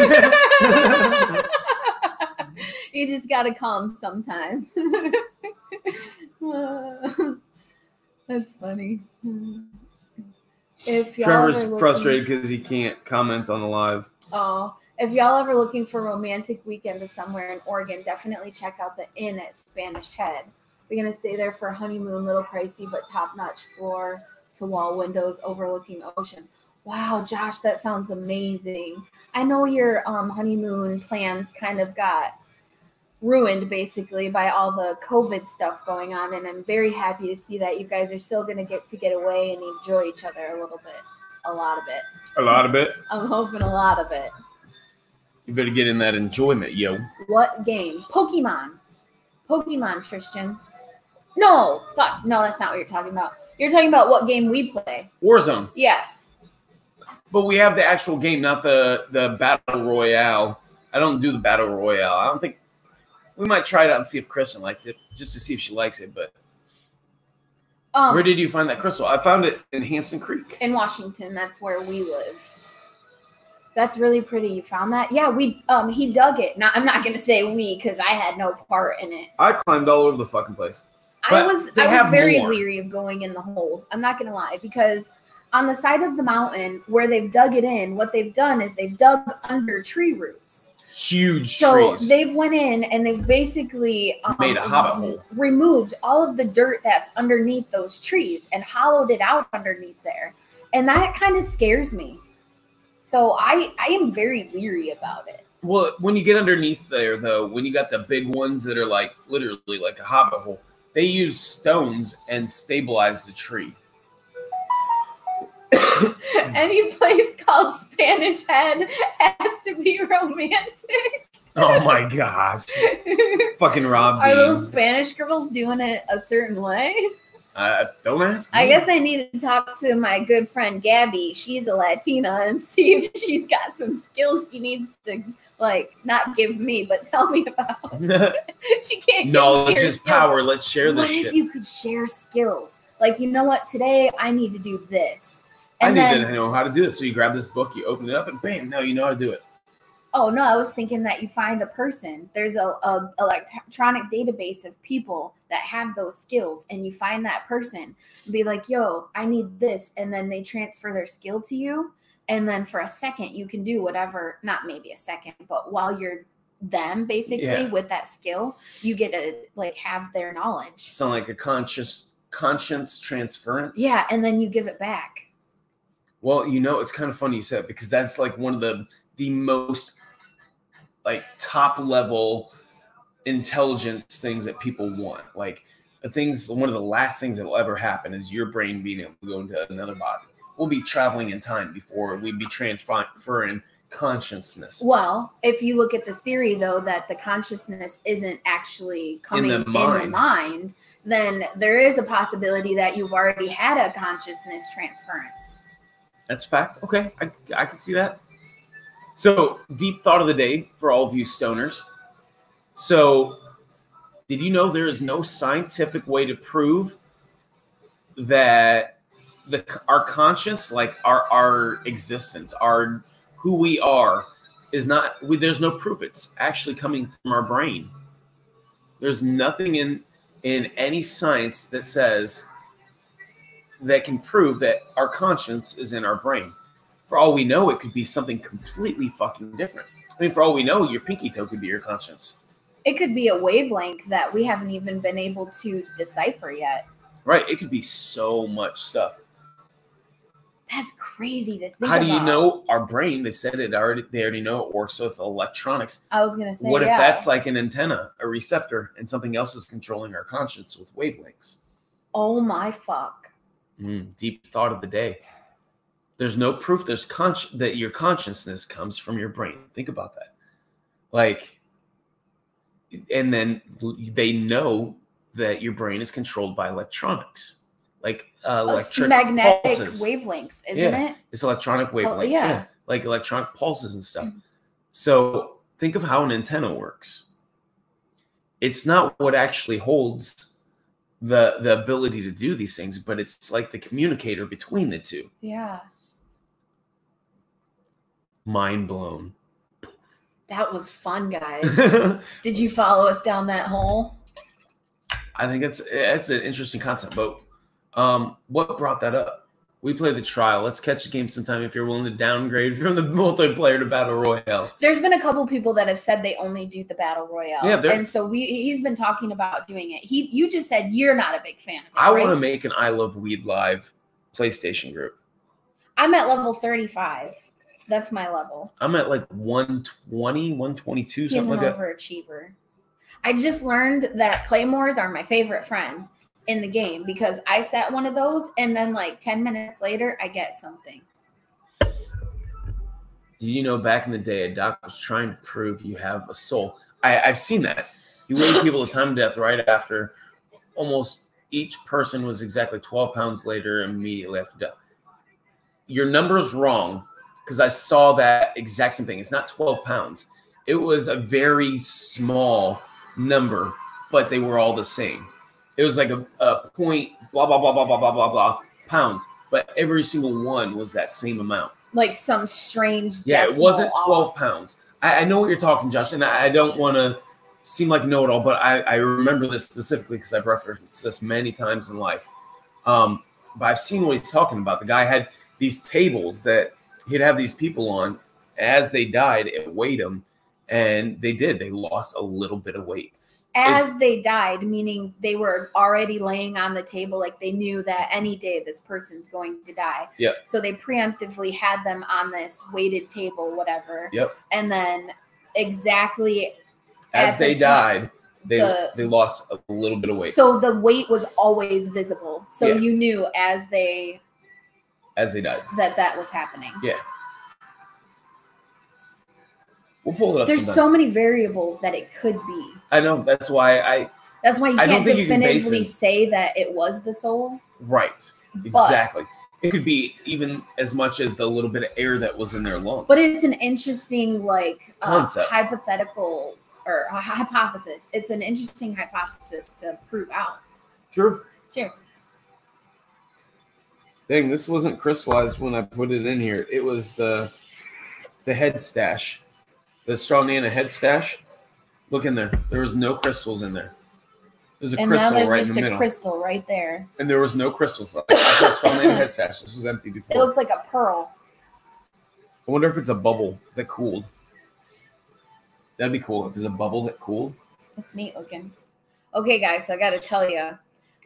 you just gotta calm sometime. That's funny. If y'all Trevor's looking- frustrated because he can't comment on the live. Oh, if y'all ever looking for a romantic weekend to somewhere in Oregon, definitely check out the Inn at Spanish Head. We're gonna stay there for a honeymoon, little pricey but top-notch floor to wall windows overlooking ocean. Wow, Josh, that sounds amazing. I know your um, honeymoon plans kind of got ruined basically by all the COVID stuff going on, and I'm very happy to see that you guys are still gonna get to get away and enjoy each other a little bit, a lot of it. A lot of it. I'm hoping a lot of it. You better get in that enjoyment, yo. What game? Pokemon. Pokemon, Tristan. No, fuck. No, that's not what you're talking about. You're talking about what game we play. Warzone. Yes. But we have the actual game, not the the battle royale. I don't do the battle royale. I don't think we might try it out and see if Kristen likes it, just to see if she likes it. But Um, where did you find that crystal? I found it in Hansen Creek. in Washington. That's where we live. That's really pretty. You found that? Yeah, we um he dug it. Not, I'm not gonna say we because I had no part in it. I climbed all over the fucking place. I But was I have was very more. leery of going in the holes. I'm not gonna lie because on the side of the mountain where they've dug it in, what they've done is they've dug under tree roots. Huge So trees. they've went in and they've basically um, Made a hobbit hole. removed all of the dirt that's underneath those trees and hollowed it out underneath there, and that kind of scares me. So I I am very leery about it. Well, when you get underneath there, though, when you got the big ones that are like literally like a hobbit hole, they use stones and stabilize the tree. Any place called Spanish Head has to be romantic. Oh my gosh. Fucking Rob. Are those Spanish girls doing it a certain way? Uh, don't ask. I guess I need to talk to my good friend Gabby. She's a Latina and see if she's got some skills she needs to like not give me, but tell me about. She can't. me her is skills. power. Let's share this What if shit. you could share skills? Like you know what? Today I need to do this, and need then to know how to do this. So you grab this book, you open it up, and bam, now you know how to do it. oh no, I was thinking that you find a person. There's a, a electronic database of people that have those skills, and you find that person and be like, "Yo, I need this," and then they transfer their skill to you, and then for a second you can do whatever. Not maybe a second, but while you're them basically Yeah. with that skill, you get to like have their knowledge. Sound like a conscious conscience transference. Yeah, and then you give it back. Well, you know, it's kind of funny you said because that's like one of the the most like top level intelligence things that people want. Like the things one of the last things that will ever happen is your brain being able to go into another body. We'll be traveling in time before we'd be transferring consciousness. Well, if you look at the theory though that the consciousness isn't actually coming the in the mind. mind, then there is a possibility that you've already had a consciousness transference. That's fact. Okay, I, I can see that. So, deep thought of the day for all of you stoners. So, did you know there is no scientific way to prove that the our conscience, like our our existence, our who we are, is not? We, there's no proof it's actually coming from our brain. There's nothing in in any science that says that can prove that our conscience is in our brain. For all we know, it could be something completely fucking different. I mean, for all we know, your pinky toe could be your conscience, It could be a wavelength that we haven't even been able to decipher yet. right? It could be so much stuff. That's crazy to think How do you about. know our brain? They said it already. They already know it works with electronics. I was gonna say what if that's like an antenna, a receptor, and something else is controlling our conscience with wavelengths? oh my fuck. Mm, deep thought of the day. There's no proof there's consci- that your consciousness comes from your brain. Think about that. Like, and then they know that your brain is controlled by electronics, like uh, Uh, electric magnetic pulses. wavelengths, isn't Yeah. it? It's electronic wavelengths, yeah. yeah. like electronic pulses and stuff. Mhm. So think of how an antenna works. It's not what actually holds the the ability to do these things, but it's like the communicator between the two. Yeah. Mind blown. That was fun, guys. Did you follow us down that hole? I think it's it's an interesting concept. But um, what brought that up? We play the trial. Let's catch the game sometime if you're willing to downgrade from the multiplayer to battle royales. There's been a couple people that have said they only do the battle royale. Yeah, and so we he's been talking about doing it. He you just said you're not a big fan of it. I right? want to make an I Love Weed Live PlayStation group. I'm at level 35. That's my level. I'm at like 120, 122, He's something like that. overachiever. I just learned that claymores are my favorite friend in the game because I set one of those and then like 10 minutes later I get something. Do you know back in the day, a doc was trying to prove you have a soul? I, I've seen that. He weighed people to time of death right after almost each person was exactly 12 pounds later immediately after death. Your number's wrong because I saw that exact same thing. It's not 12 pounds, it was a very small number, but they were all the same. It was like a, a point, blah, blah, blah, blah, blah, blah, blah, blah, pounds, but every single one was that same amount. Like some strange Yeah, it wasn't off. 12 pounds. I, I know what you're talking, Josh, and I, I don't want to seem like know it all, but I, I remember this specifically because I've referenced this many times in life. Um, but I've seen what he's talking about. The guy had these tables that he'd have these people on. As they died, it weighed them, and they did. They lost a little bit of weight. As they died, meaning they were already laying on the table, like they knew that any day this person's going to die. Yep. So they preemptively had them on this weighted table, whatever. Yep. And then exactly As the they ti- died, they the- they lost a little bit of weight. so the weight was always visible. So Yeah. you knew as they as they died, that that was happening. yeah. We'll pull it up. There's sometime. so many variables that it could be. I know. That's why I That's why you I don't can't think you can definitively say that it was the soul. Right. But Exactly. It could be even as much as the little bit of air that was in their lungs. but it's an interesting like uh, Concept. hypothetical or hy- hypothesis it's an interesting hypothesis to prove out Sure. cheers Dang, this wasn't crystallized when I put it in here. It was the the head stash. The Strawnana head stash. Look in there. There was no crystals in there. There's a and now crystal there's right in just the a middle. crystal right there and there was no crystals left. I put Strawnana head stash. This was empty before. it looks like a pearl I wonder if it's a bubble that cooled. That'd be cool if it's a bubble that cooled. it's neat looking okay guys so i gotta tell you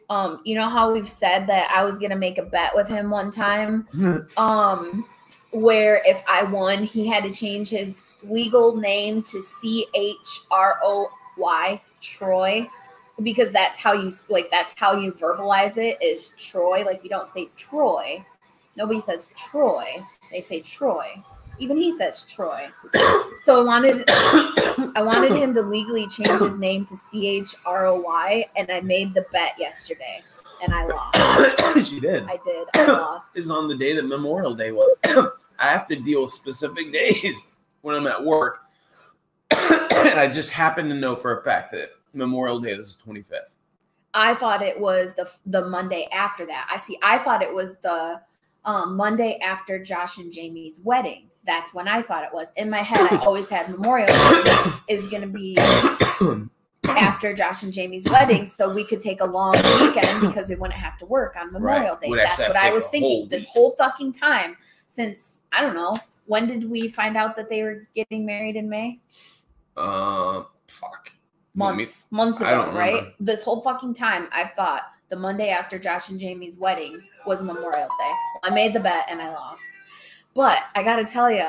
um you know how we've said that i was gonna make a bet with him one time um where if I won, he had to change his legal name to C H R O Y Troy because that's how you like that's how you verbalize it is Troy. Like you don't say Troy. Nobody says Troy. They say Troy. Even he says Troy. So I wanted I wanted him to legally change his name to C H R O Y, and I made the bet yesterday, and I lost. she did. I did. I lost. is on the day that Memorial Day was. I have to deal with specific days when I'm at work. and I just happen to know for a fact that Memorial Day is the 25th. I thought it was the the Monday after that. I see. I thought it was the um, Monday after Josh and Jamie's wedding. That's when I thought it was. In my head, I always had Memorial Day is going to be after Josh and Jamie's wedding, so we could take a long weekend because we wouldn't have to work on Memorial Right. Day. Would That's what I was thinking whole this whole fucking time since I don't know when did we find out that they were getting married in May? Uh, fuck. Months months I don't ago, right? This whole fucking time I've thought the Monday after Josh and Jamie's wedding was Memorial Day. I made the bet and I lost. But I got to tell you,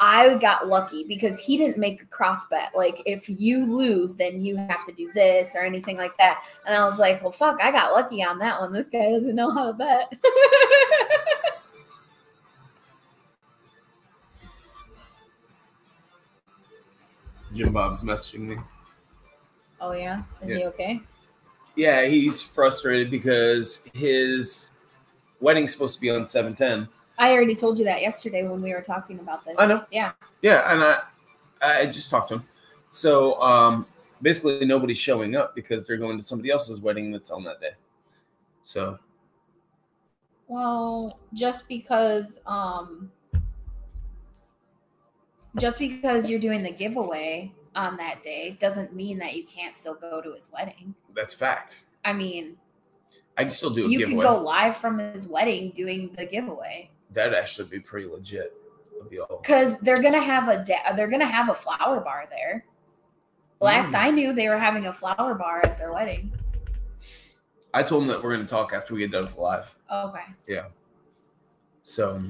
I got lucky because he didn't make a cross bet. Like if you lose, then you have to do this or anything like that. And I was like, well, fuck, I got lucky on that one. This guy doesn't know how to bet. Jim Bob's messaging me. oh yeah, is he okay? Yeah, he's frustrated because his wedding's supposed to be on 710. I already told you that yesterday when we were talking about this. I know. Yeah. Yeah, and I I just talked to him. So um basically nobody's showing up because they're going to somebody else's wedding that's on that day. So Well, just because um just because you're doing the giveaway on that day doesn't mean that you can't still go to his wedding. that's fact. I mean, I can still do a you can giveaway. go live from his wedding doing the giveaway That'd actually be pretty legit. That'd be all. cuz they're going to have a da- they're going to have a flower bar there. Last Mm. I knew they were having a flower bar at their wedding. I told him that we're going to talk after we get done with the live. Okay. Yeah. So,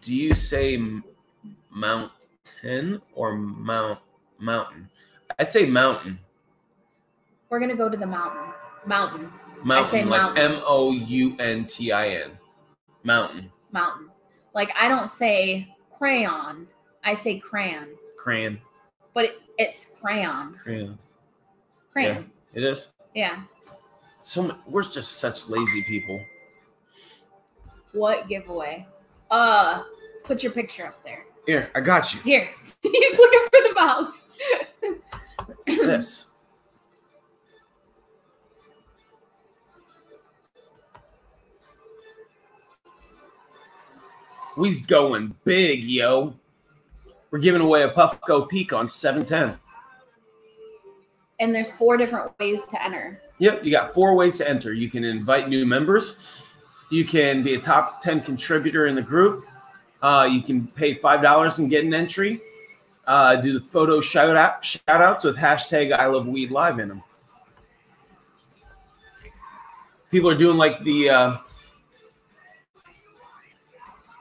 do you say mountain or mount mountain? I say mountain. We're going to go to the mountain. Mountain. Mountain, I say like mountain. M O U N T I N. Mountain. Mountain. Like I don't say crayon. I say crayon. Crayon. but it, it's crayon. Crayon. Crayon. It is. Yeah. So we're just such lazy people. What giveaway? Uh, put your picture up there. Here, I got you. Here. He's looking for the mouse. this. We's going big, yo. We're giving away a Puffco Peak on 710. and there's four different ways to enter. Yep, you got four ways to enter. You can invite new members. You can be a top 10 contributor in the group. Uh, you can pay $5 and get an entry. Uh, do the photo shout, out, shout outs with hashtag I love weed live in them. People are doing like the, uh,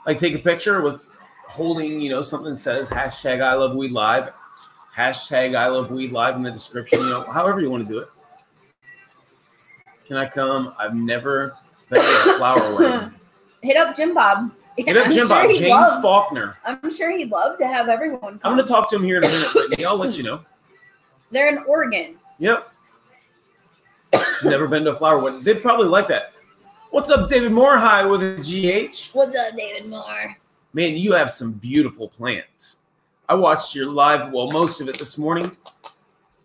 like take a picture with holding, you know, something that says hashtag I love weed live, hashtag I love weed live in the description, you know, however you want to do it. Can I come? I've never been a flower wedding. Hit up Jim Bob. Hit up I'm Jim sure Bob, James love- Faulkner. I'm sure he'd love to have everyone Come. I'm going to talk to him here in a minute, Brittany. I'll let you know. They're in Oregon. Yep. She's never been to a flower wedding. They'd probably like that. What's up, David Moore? Hi with a GH. What's up, David Moore? Man, you have some beautiful plants. I watched your live, well, most of it this morning.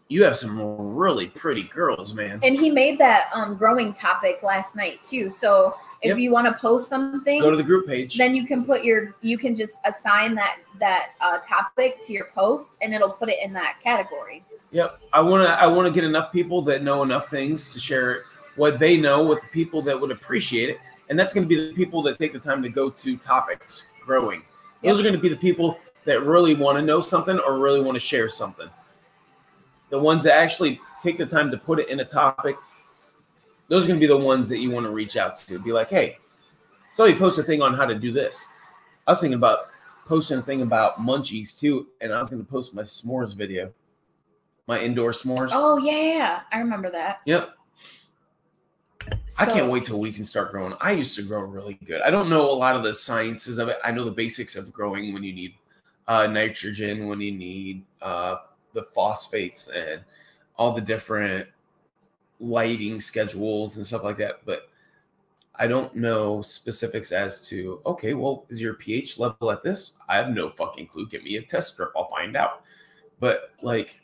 You have some really pretty girls, man. And he made that um growing topic last night too. So if Yep. you want to post something, Go to the group page. then you can put your you can just assign that that uh, topic to your post and it'll put it in that category Yep. I want to I want to get enough people that know enough things to share what they know with the people that would appreciate it. And that's going to be the people that take the time to go to topics growing. Those are going to be the people that really want to know something or really want to share something. The ones that actually take the time to put it in a topic, those are going to be the ones that you want to reach out to. Be like, hey, so you post a thing on how to do this. I was thinking about posting a thing about munchies too, and I was going to post my s'mores video. my indoor s'mores. Oh yeah. I remember that. Yep. I can't wait till we can start growing. I used to grow really good. I don't know a lot of the sciences of it. I know the basics of growing when you need uh, nitrogen, when you need uh, the phosphates, and all the different lighting schedules and stuff like that. But I don't know specifics as to okay, well, is your pH level at this? I have no fucking clue. Give me a test strip, I'll find out. But like,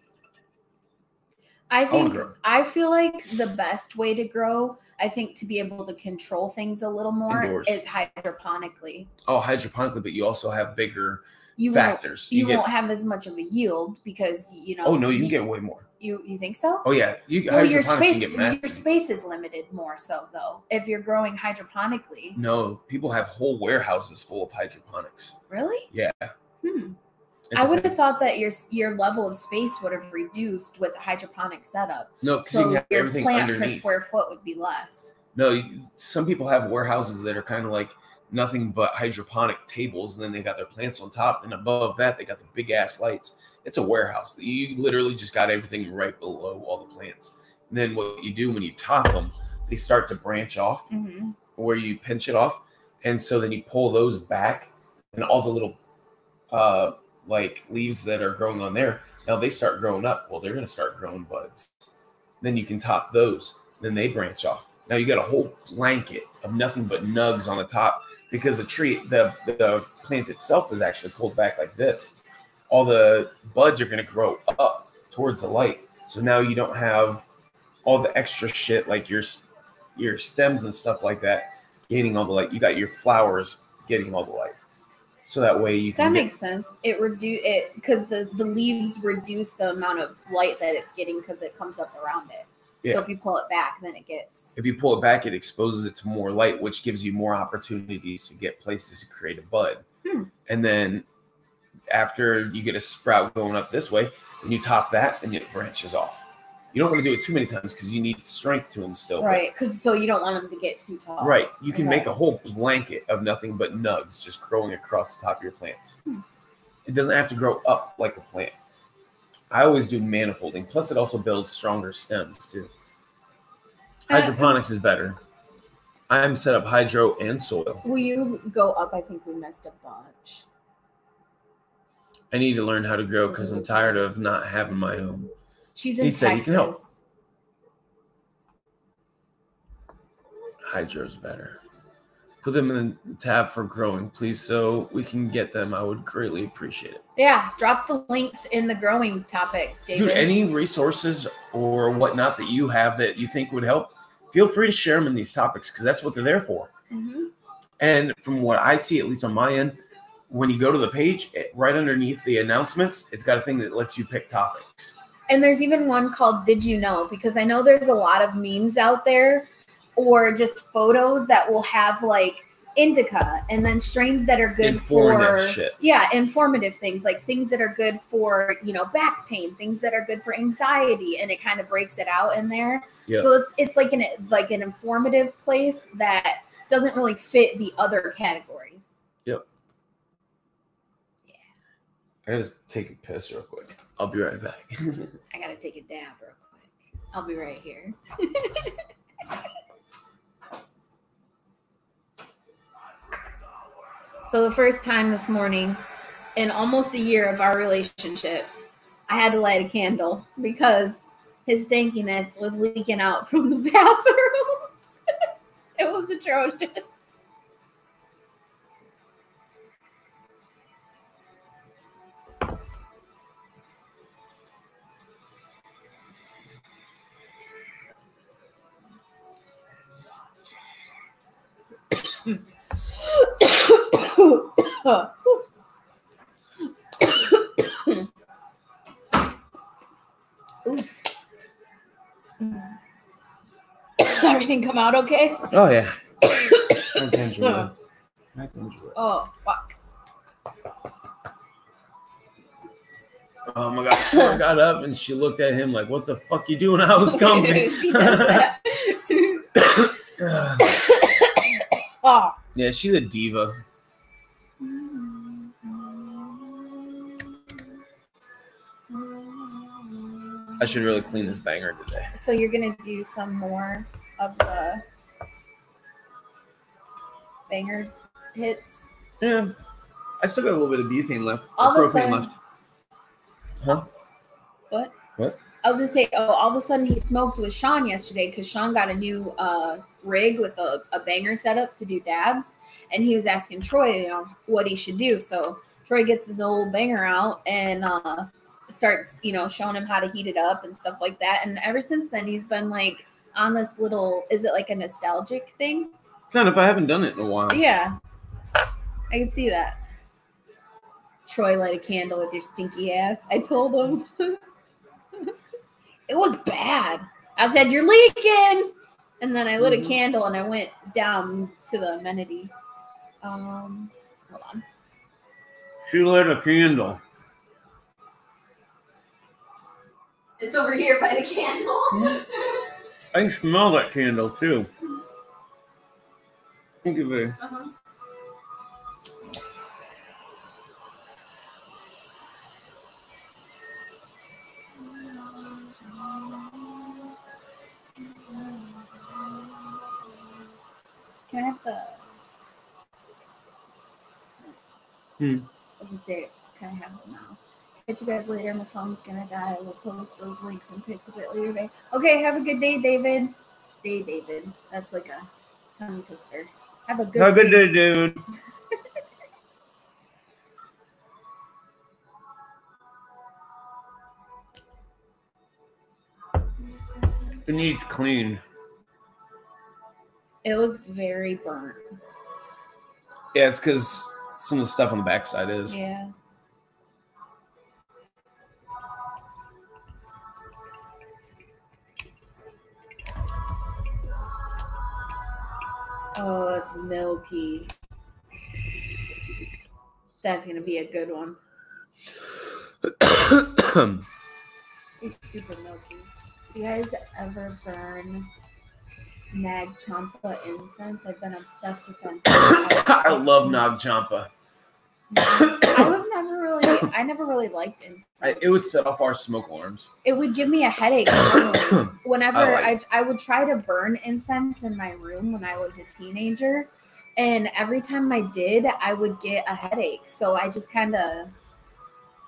I think grow. I feel like the best way to grow, I think to be able to control things a little more Indoors. is hydroponically. oh, hydroponically, but you also have bigger You won't, factors. you, get won't have as much of a yield because you know. Oh no, you can get way more. You you think so? Oh yeah, you well, your space your space is limited more so though. If you're growing hydroponically, No, people have whole warehouses full of hydroponics. really? Yeah, Hmm. it's I would have thought that your your level of space would have reduced with a hydroponic setup. no because you So have your everything plant per square foot would be less. No, some people have warehouses that are kind of like nothing but hydroponic tables, and then they got their plants on top, and above that they got the big ass lights. It's a warehouse. You literally just got everything right below all the plants. And then what you do when you top them, they start to branch off. hmm where you pinch it off, and so then you pull those back, and all the little uh like leaves that are growing on there now they start growing up. Well, they're going to start growing buds. Then you can top those. Then they branch off. Now you got a whole blanket of nothing but nugs on the top because the tree, the the plant itself is actually pulled back like this. All the buds are going to grow up towards the light. So now you don't have all the extra shit like your your stems and stuff like that getting all the light. You got your flowers getting all the light. So that way you That can get, makes sense. It reduce it because the the leaves reduce the amount of light that it's getting because it comes up around it. Yeah. So if you pull it back, then it gets. if you pull it back, it exposes it to more light, which gives you more opportunities to get places to create a bud. Hmm. And then after you get a sprout going up this way, and you top that and it branches off. You don't want to do it too many times because you need strength to instill. but- Right, because so you don't want them to get too tall. Right. You can make a whole blanket of nothing but nugs just growing across the top of your plants. Hmm. It doesn't have to grow up like a plant. I always do manifolding. Plus, it also builds stronger stems too. Uh, Hydroponics is better. I'm set up hydro and soil. Will you go up? I think we missed a bunch. I need to learn how to grow because I'm tired of not having my own. She's in He said he Texas. can help. Hydro's better. Put them in the tab for growing, please, so we can get them. I would greatly appreciate it. Yeah, drop the links in the growing topic, David. Dude, any resources or whatnot that you have that you think would help, feel free to share them in these topics because that's what they're there for. Mhm. And from what I see, at least on my end, when you go to the page, it, right underneath the announcements, it's got a thing that lets you pick topics. And there's even one called Did You Know? Because I know there's a lot of memes out there or just photos that will have like indica and then strains that are good for shit. yeah informative things like things that are good for you know back pain things that are good for anxiety and it kind of breaks it out in there so it's it's like an like an informative place that doesn't really fit the other categories I gotta take a piss real quick. I'll be right back. i gotta take a dab real quick i'll be right here So the first time this morning in almost a year of our relationship, I had to light a candle because his stankiness was leaking out from the bathroom. it was atrocious. Oof. Everything come out okay? oh yeah. My ginger ale. My ginger ale. Oh fuck. Oh my god. Sarah got up and she looked at him like, what the fuck you doing? I was coming. she does that. oh. yeah, she's a diva. I should really clean this banger today. So you're gonna do some more of the banger hits. Yeah, I still got a little bit of butane left. All of a propane sudden- left. Huh? What? What? I was gonna say, oh, all of a sudden he smoked with Sean yesterday because Sean got a new uh, rig with a, a banger setup to do dabs, and he was asking Troy, you know, what he should do. So Troy gets his old banger out and uh, starts, you know, showing him how to heat it up and stuff like that. And ever since then, he's been like on this little, is it like a nostalgic thing? Kind of. I haven't done it in a while. Yeah, I can see that. Troy light a candle with your stinky ass. I told him. it was bad. I said, You're leaking. And then I lit a Mhm. candle and I went down to the amenity. Um, hold on. She lit a candle. It's over here by the candle. I can smell that candle too. Thank you very. uh-huh. Can I have the? Hmm. I was gonna say, can I have the mouse? Catch you guys later. My phone's gonna die. We'll post those links and pics a bit later. Today. Okay, have a good day, David. Day, David. That's like a tongue twister. Have a good. Have a good day. day, dude. It needs clean. It looks very burnt. Yeah, it's because some of the stuff on the backside is. Yeah. Oh, it's milky. That's gonna be a good one. It's super milky. You guys ever burn Nag Champa incense? I've been obsessed with them. I love Nag Champa. I was never really. I never really liked incense. I, it would set off our smoke alarms. it would give me a headache whenever I I, I would try to burn incense in my room when I was a teenager, and every time I did, I would get a headache. So I just kind of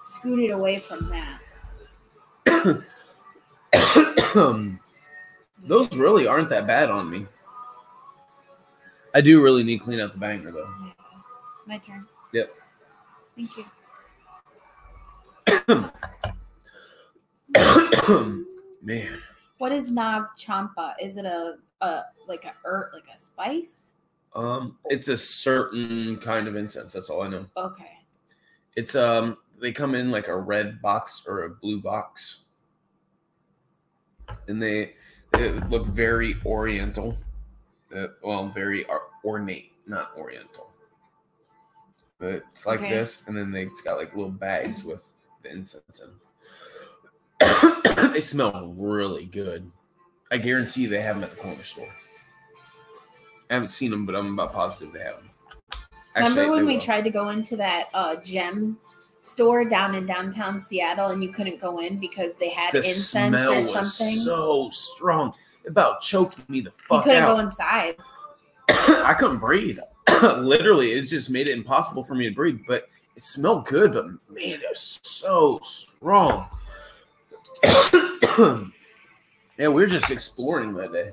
scooted away from that. Um, Those really aren't that bad on me. I do really need to clean out the banger though. Yeah. My turn. Yep. Thank you. Man, What is Nag Champa? Is it a, a like a herb, like a spice? um, it's a certain kind of incense. That's all I know. Okay. It's um, they come in like a red box or a blue box, and they they looked very oriental. Uh, well, very or- ornate, not oriental. But it's like Okay. this, and then they, it's got like little bags with the incense in. they smell really good. I guarantee they have them at the corner store. I haven't seen them, but I'm about positive they have them. Remember when we will. tried to go into that uh, gem store down in downtown Seattle and you couldn't go in because they had the incense smell or was something? so strong, about choking me the fuck. you couldn't out. go inside. I couldn't breathe. Literally, it just made it impossible for me to breathe. But it smelled good, but man, it was so strong. yeah, we were just exploring that day.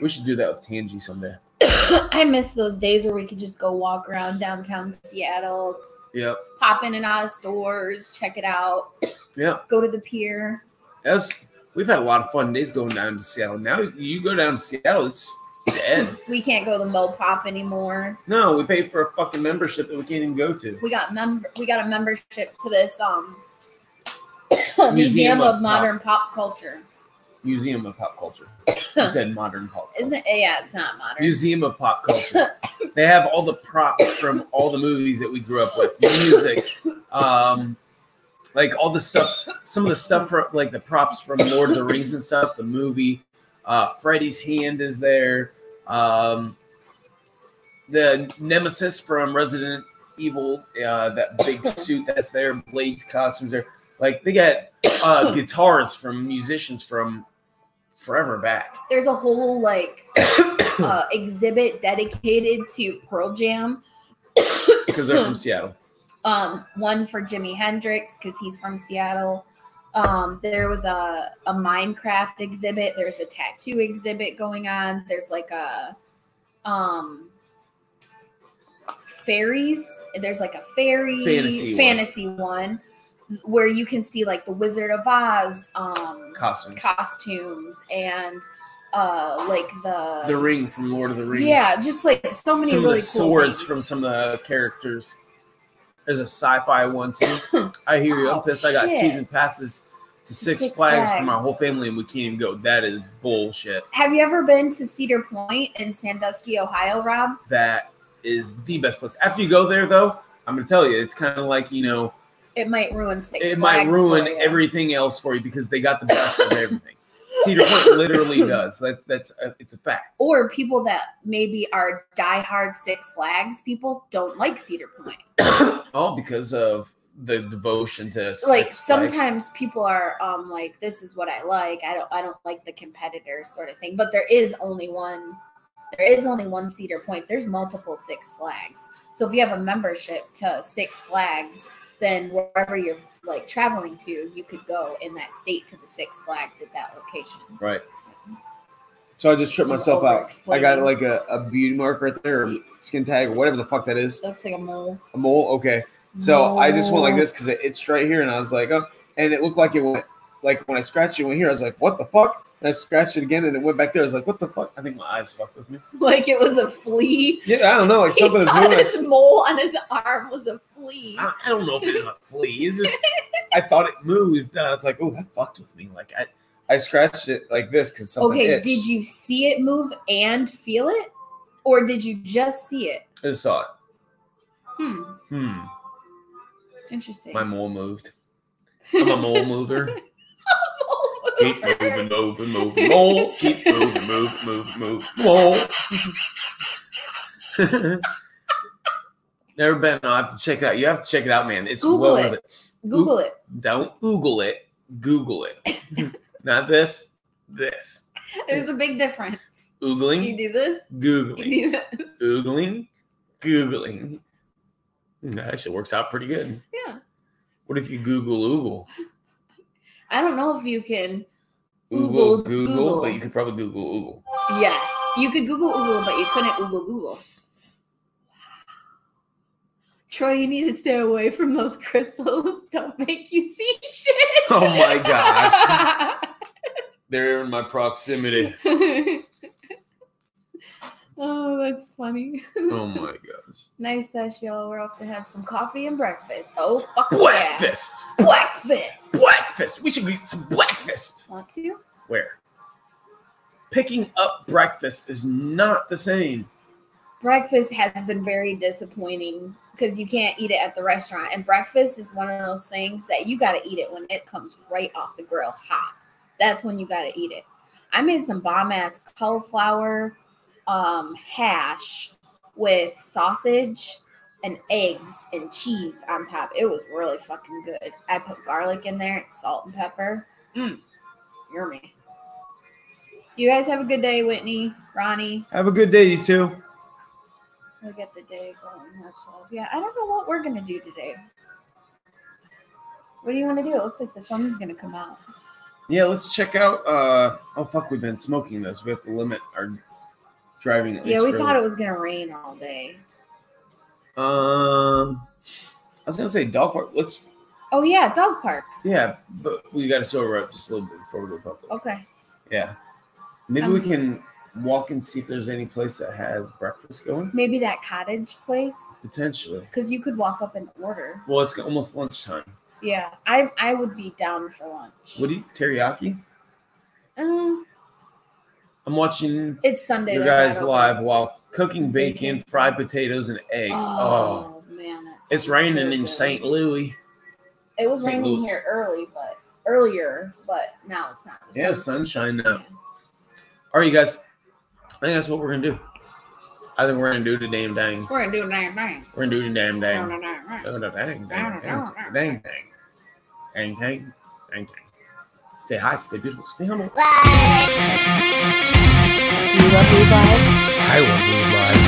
We should do that with Tangy someday. I miss those days where we could just go walk around downtown Seattle, Yep. pop in and out of stores, check it out, Yep. go to the pier. That's we've had a lot of fun days going down to Seattle. Now you go down to Seattle, it's dead. We can't go to Mo Pop anymore. no, we paid for a fucking membership that we can't even go to. We got member we got a membership to this um Museum Museum of of Modern Pop Culture. Museum of Pop Culture. You said modern pop culture. Isn't it? Yeah, it's not modern. Museum of Pop Culture. they have all the props from all the movies that we grew up with, music, um, like all the stuff. Some of the stuff for like the props from Lord of the Rings and stuff. The movie, uh, Freddy's hand is there. Um, the Nemesis from Resident Evil, uh, that big suit that's there. Blade's costumes there. Like they got uh, guitars from musicians from forever back. There's a whole like uh, exhibit dedicated to Pearl Jam. because they're from Seattle. um, one for Jimi Hendrix because he's from Seattle. Um, there was a, a Minecraft exhibit. There's a tattoo exhibit going on. There's like a um fairies. There's like a fairy Fantasy one. fantasy one. Where you can see like the Wizard of Oz um Costumes. costumes and uh like the the ring from Lord of the Rings. yeah, just like so many some of really the cool swords things. from some of the characters. There's a sci-fi one too. I hear you. I'm Oh, pissed. I got season passes to Six, Six Flags, for my whole family, and we can't even go. That is bullshit. Have you ever been to Cedar Point in Sandusky, Ohio, Rob? That is the best place. After you go there, though, I'm gonna tell you, it's kind of like you know, It might ruin Six it might ruin everything else for you because they got the best of everything. Cedar Point literally does. That that's a, it's a fact. Or people that maybe are diehard Six Flags people don't like Cedar Point. All because of the devotion to like sometimes people are um like this is what I like. I don't I don't like the competitor sort of thing. But there is only one there is only one Cedar Point. There's multiple Six Flags. So if you have a membership to Six Flags, then wherever you're like traveling to, you could go in that state to the Six Flags at that location. Right. So I just tripped myself out. I got like a, a beauty mark right there, or skin tag, or whatever the fuck that is. Looks like a mole. A mole. Okay. So I just went like this because it itched right here, and I was like, oh, and it looked like it went like when I scratched it went here. I was like, what the fuck? And I scratched it again, and it went back there. I was like, what the fuck? I think my eyes fucked with me. Like it was a flea. Yeah, I don't know, like something is thought his mole on his arm was a flea. I, I don't know if it's a flea. It's just I thought it moved. And I was like, oh, that fucked with me. Like I, I scratched it like this because something. Okay, itched. did you see it move and feel it? Or did you just see it? I just saw it. Hmm. Hmm. Interesting. My mole moved. I'm a mole mover. Keep moving, moving, moving, mole. Keep moving, move, move, move, mole. Never been. No, I have to check it out. You have to check it out, man. It's Google well it. worth it. Google it. Don't Google it. Google it. Not this. This. There's a big difference. You do this. Googling. You do this. Oogling. Googling. That actually works out pretty good. Yeah. What if you Google Oogle? I don't know if you can. Google, Oogle, Google, Google. but you could probably Google Oogle. Yes, you could Google Google, but you couldn't Google Google. Troy, you need to stay away from those crystals. Don't make you see shit. Oh my gosh. They're in my proximity. oh, that's funny. Oh my gosh. nice sesh, y'all. We're off to have some coffee and breakfast. Oh, fuck yeah. Breakfast. Breakfast. Breakfast. We should eat some breakfast. Want to? Where? Picking up breakfast is not the same. breakfast has been very disappointing because you can't eat it at the restaurant. And breakfast is one of those things that you got to eat it when it comes right off the grill hot. That's when you got to eat it. I made some bomb ass cauliflower um, hash with sausage and eggs and cheese on top. It was really fucking good. I put garlic in there, salt and pepper. Mmm, yummy. You guys have a good day, Whitney, Ronnie. Have a good day, you two. We'll get the day going. Much love. Yeah, I don't know what we're gonna do today. What do you want to do? It looks like the sun's gonna come out. Yeah, let's check out. uh Oh fuck, we've been smoking this. We have to limit our driving. Yeah, we thought it was gonna rain all day. Um, I was gonna say dog park. Let's. Oh yeah, dog park. Yeah, but we got to sober up just a little bit before we go public. Okay. Yeah, maybe we Um, can walk and see if there's any place that has breakfast going. Maybe that cottage place, Potentially. because you could walk up and order. Well, it's almost lunchtime. Yeah, I I would be down for lunch. What do you teriyaki? Uh, I'm watching it's Sunday. you guys live open. while cooking bacon, fried potatoes, and eggs. Oh, Oh, man, it's raining so in. St. Louis. It was St. raining Louis. here early, but earlier, but now it's not. Yeah, sun's- sunshine now. yeah. All right, you guys. I think that's what we're gonna do. I think we're gonna do the damn dang. We're gonna do the damn dang. We're gonna do the damn Dang, dang. dang, dang. Oh, dang, dang, dang, dang, dang. Stay high, stay beautiful, stay humble. Bye. Do you love me, Levi? I love Levi.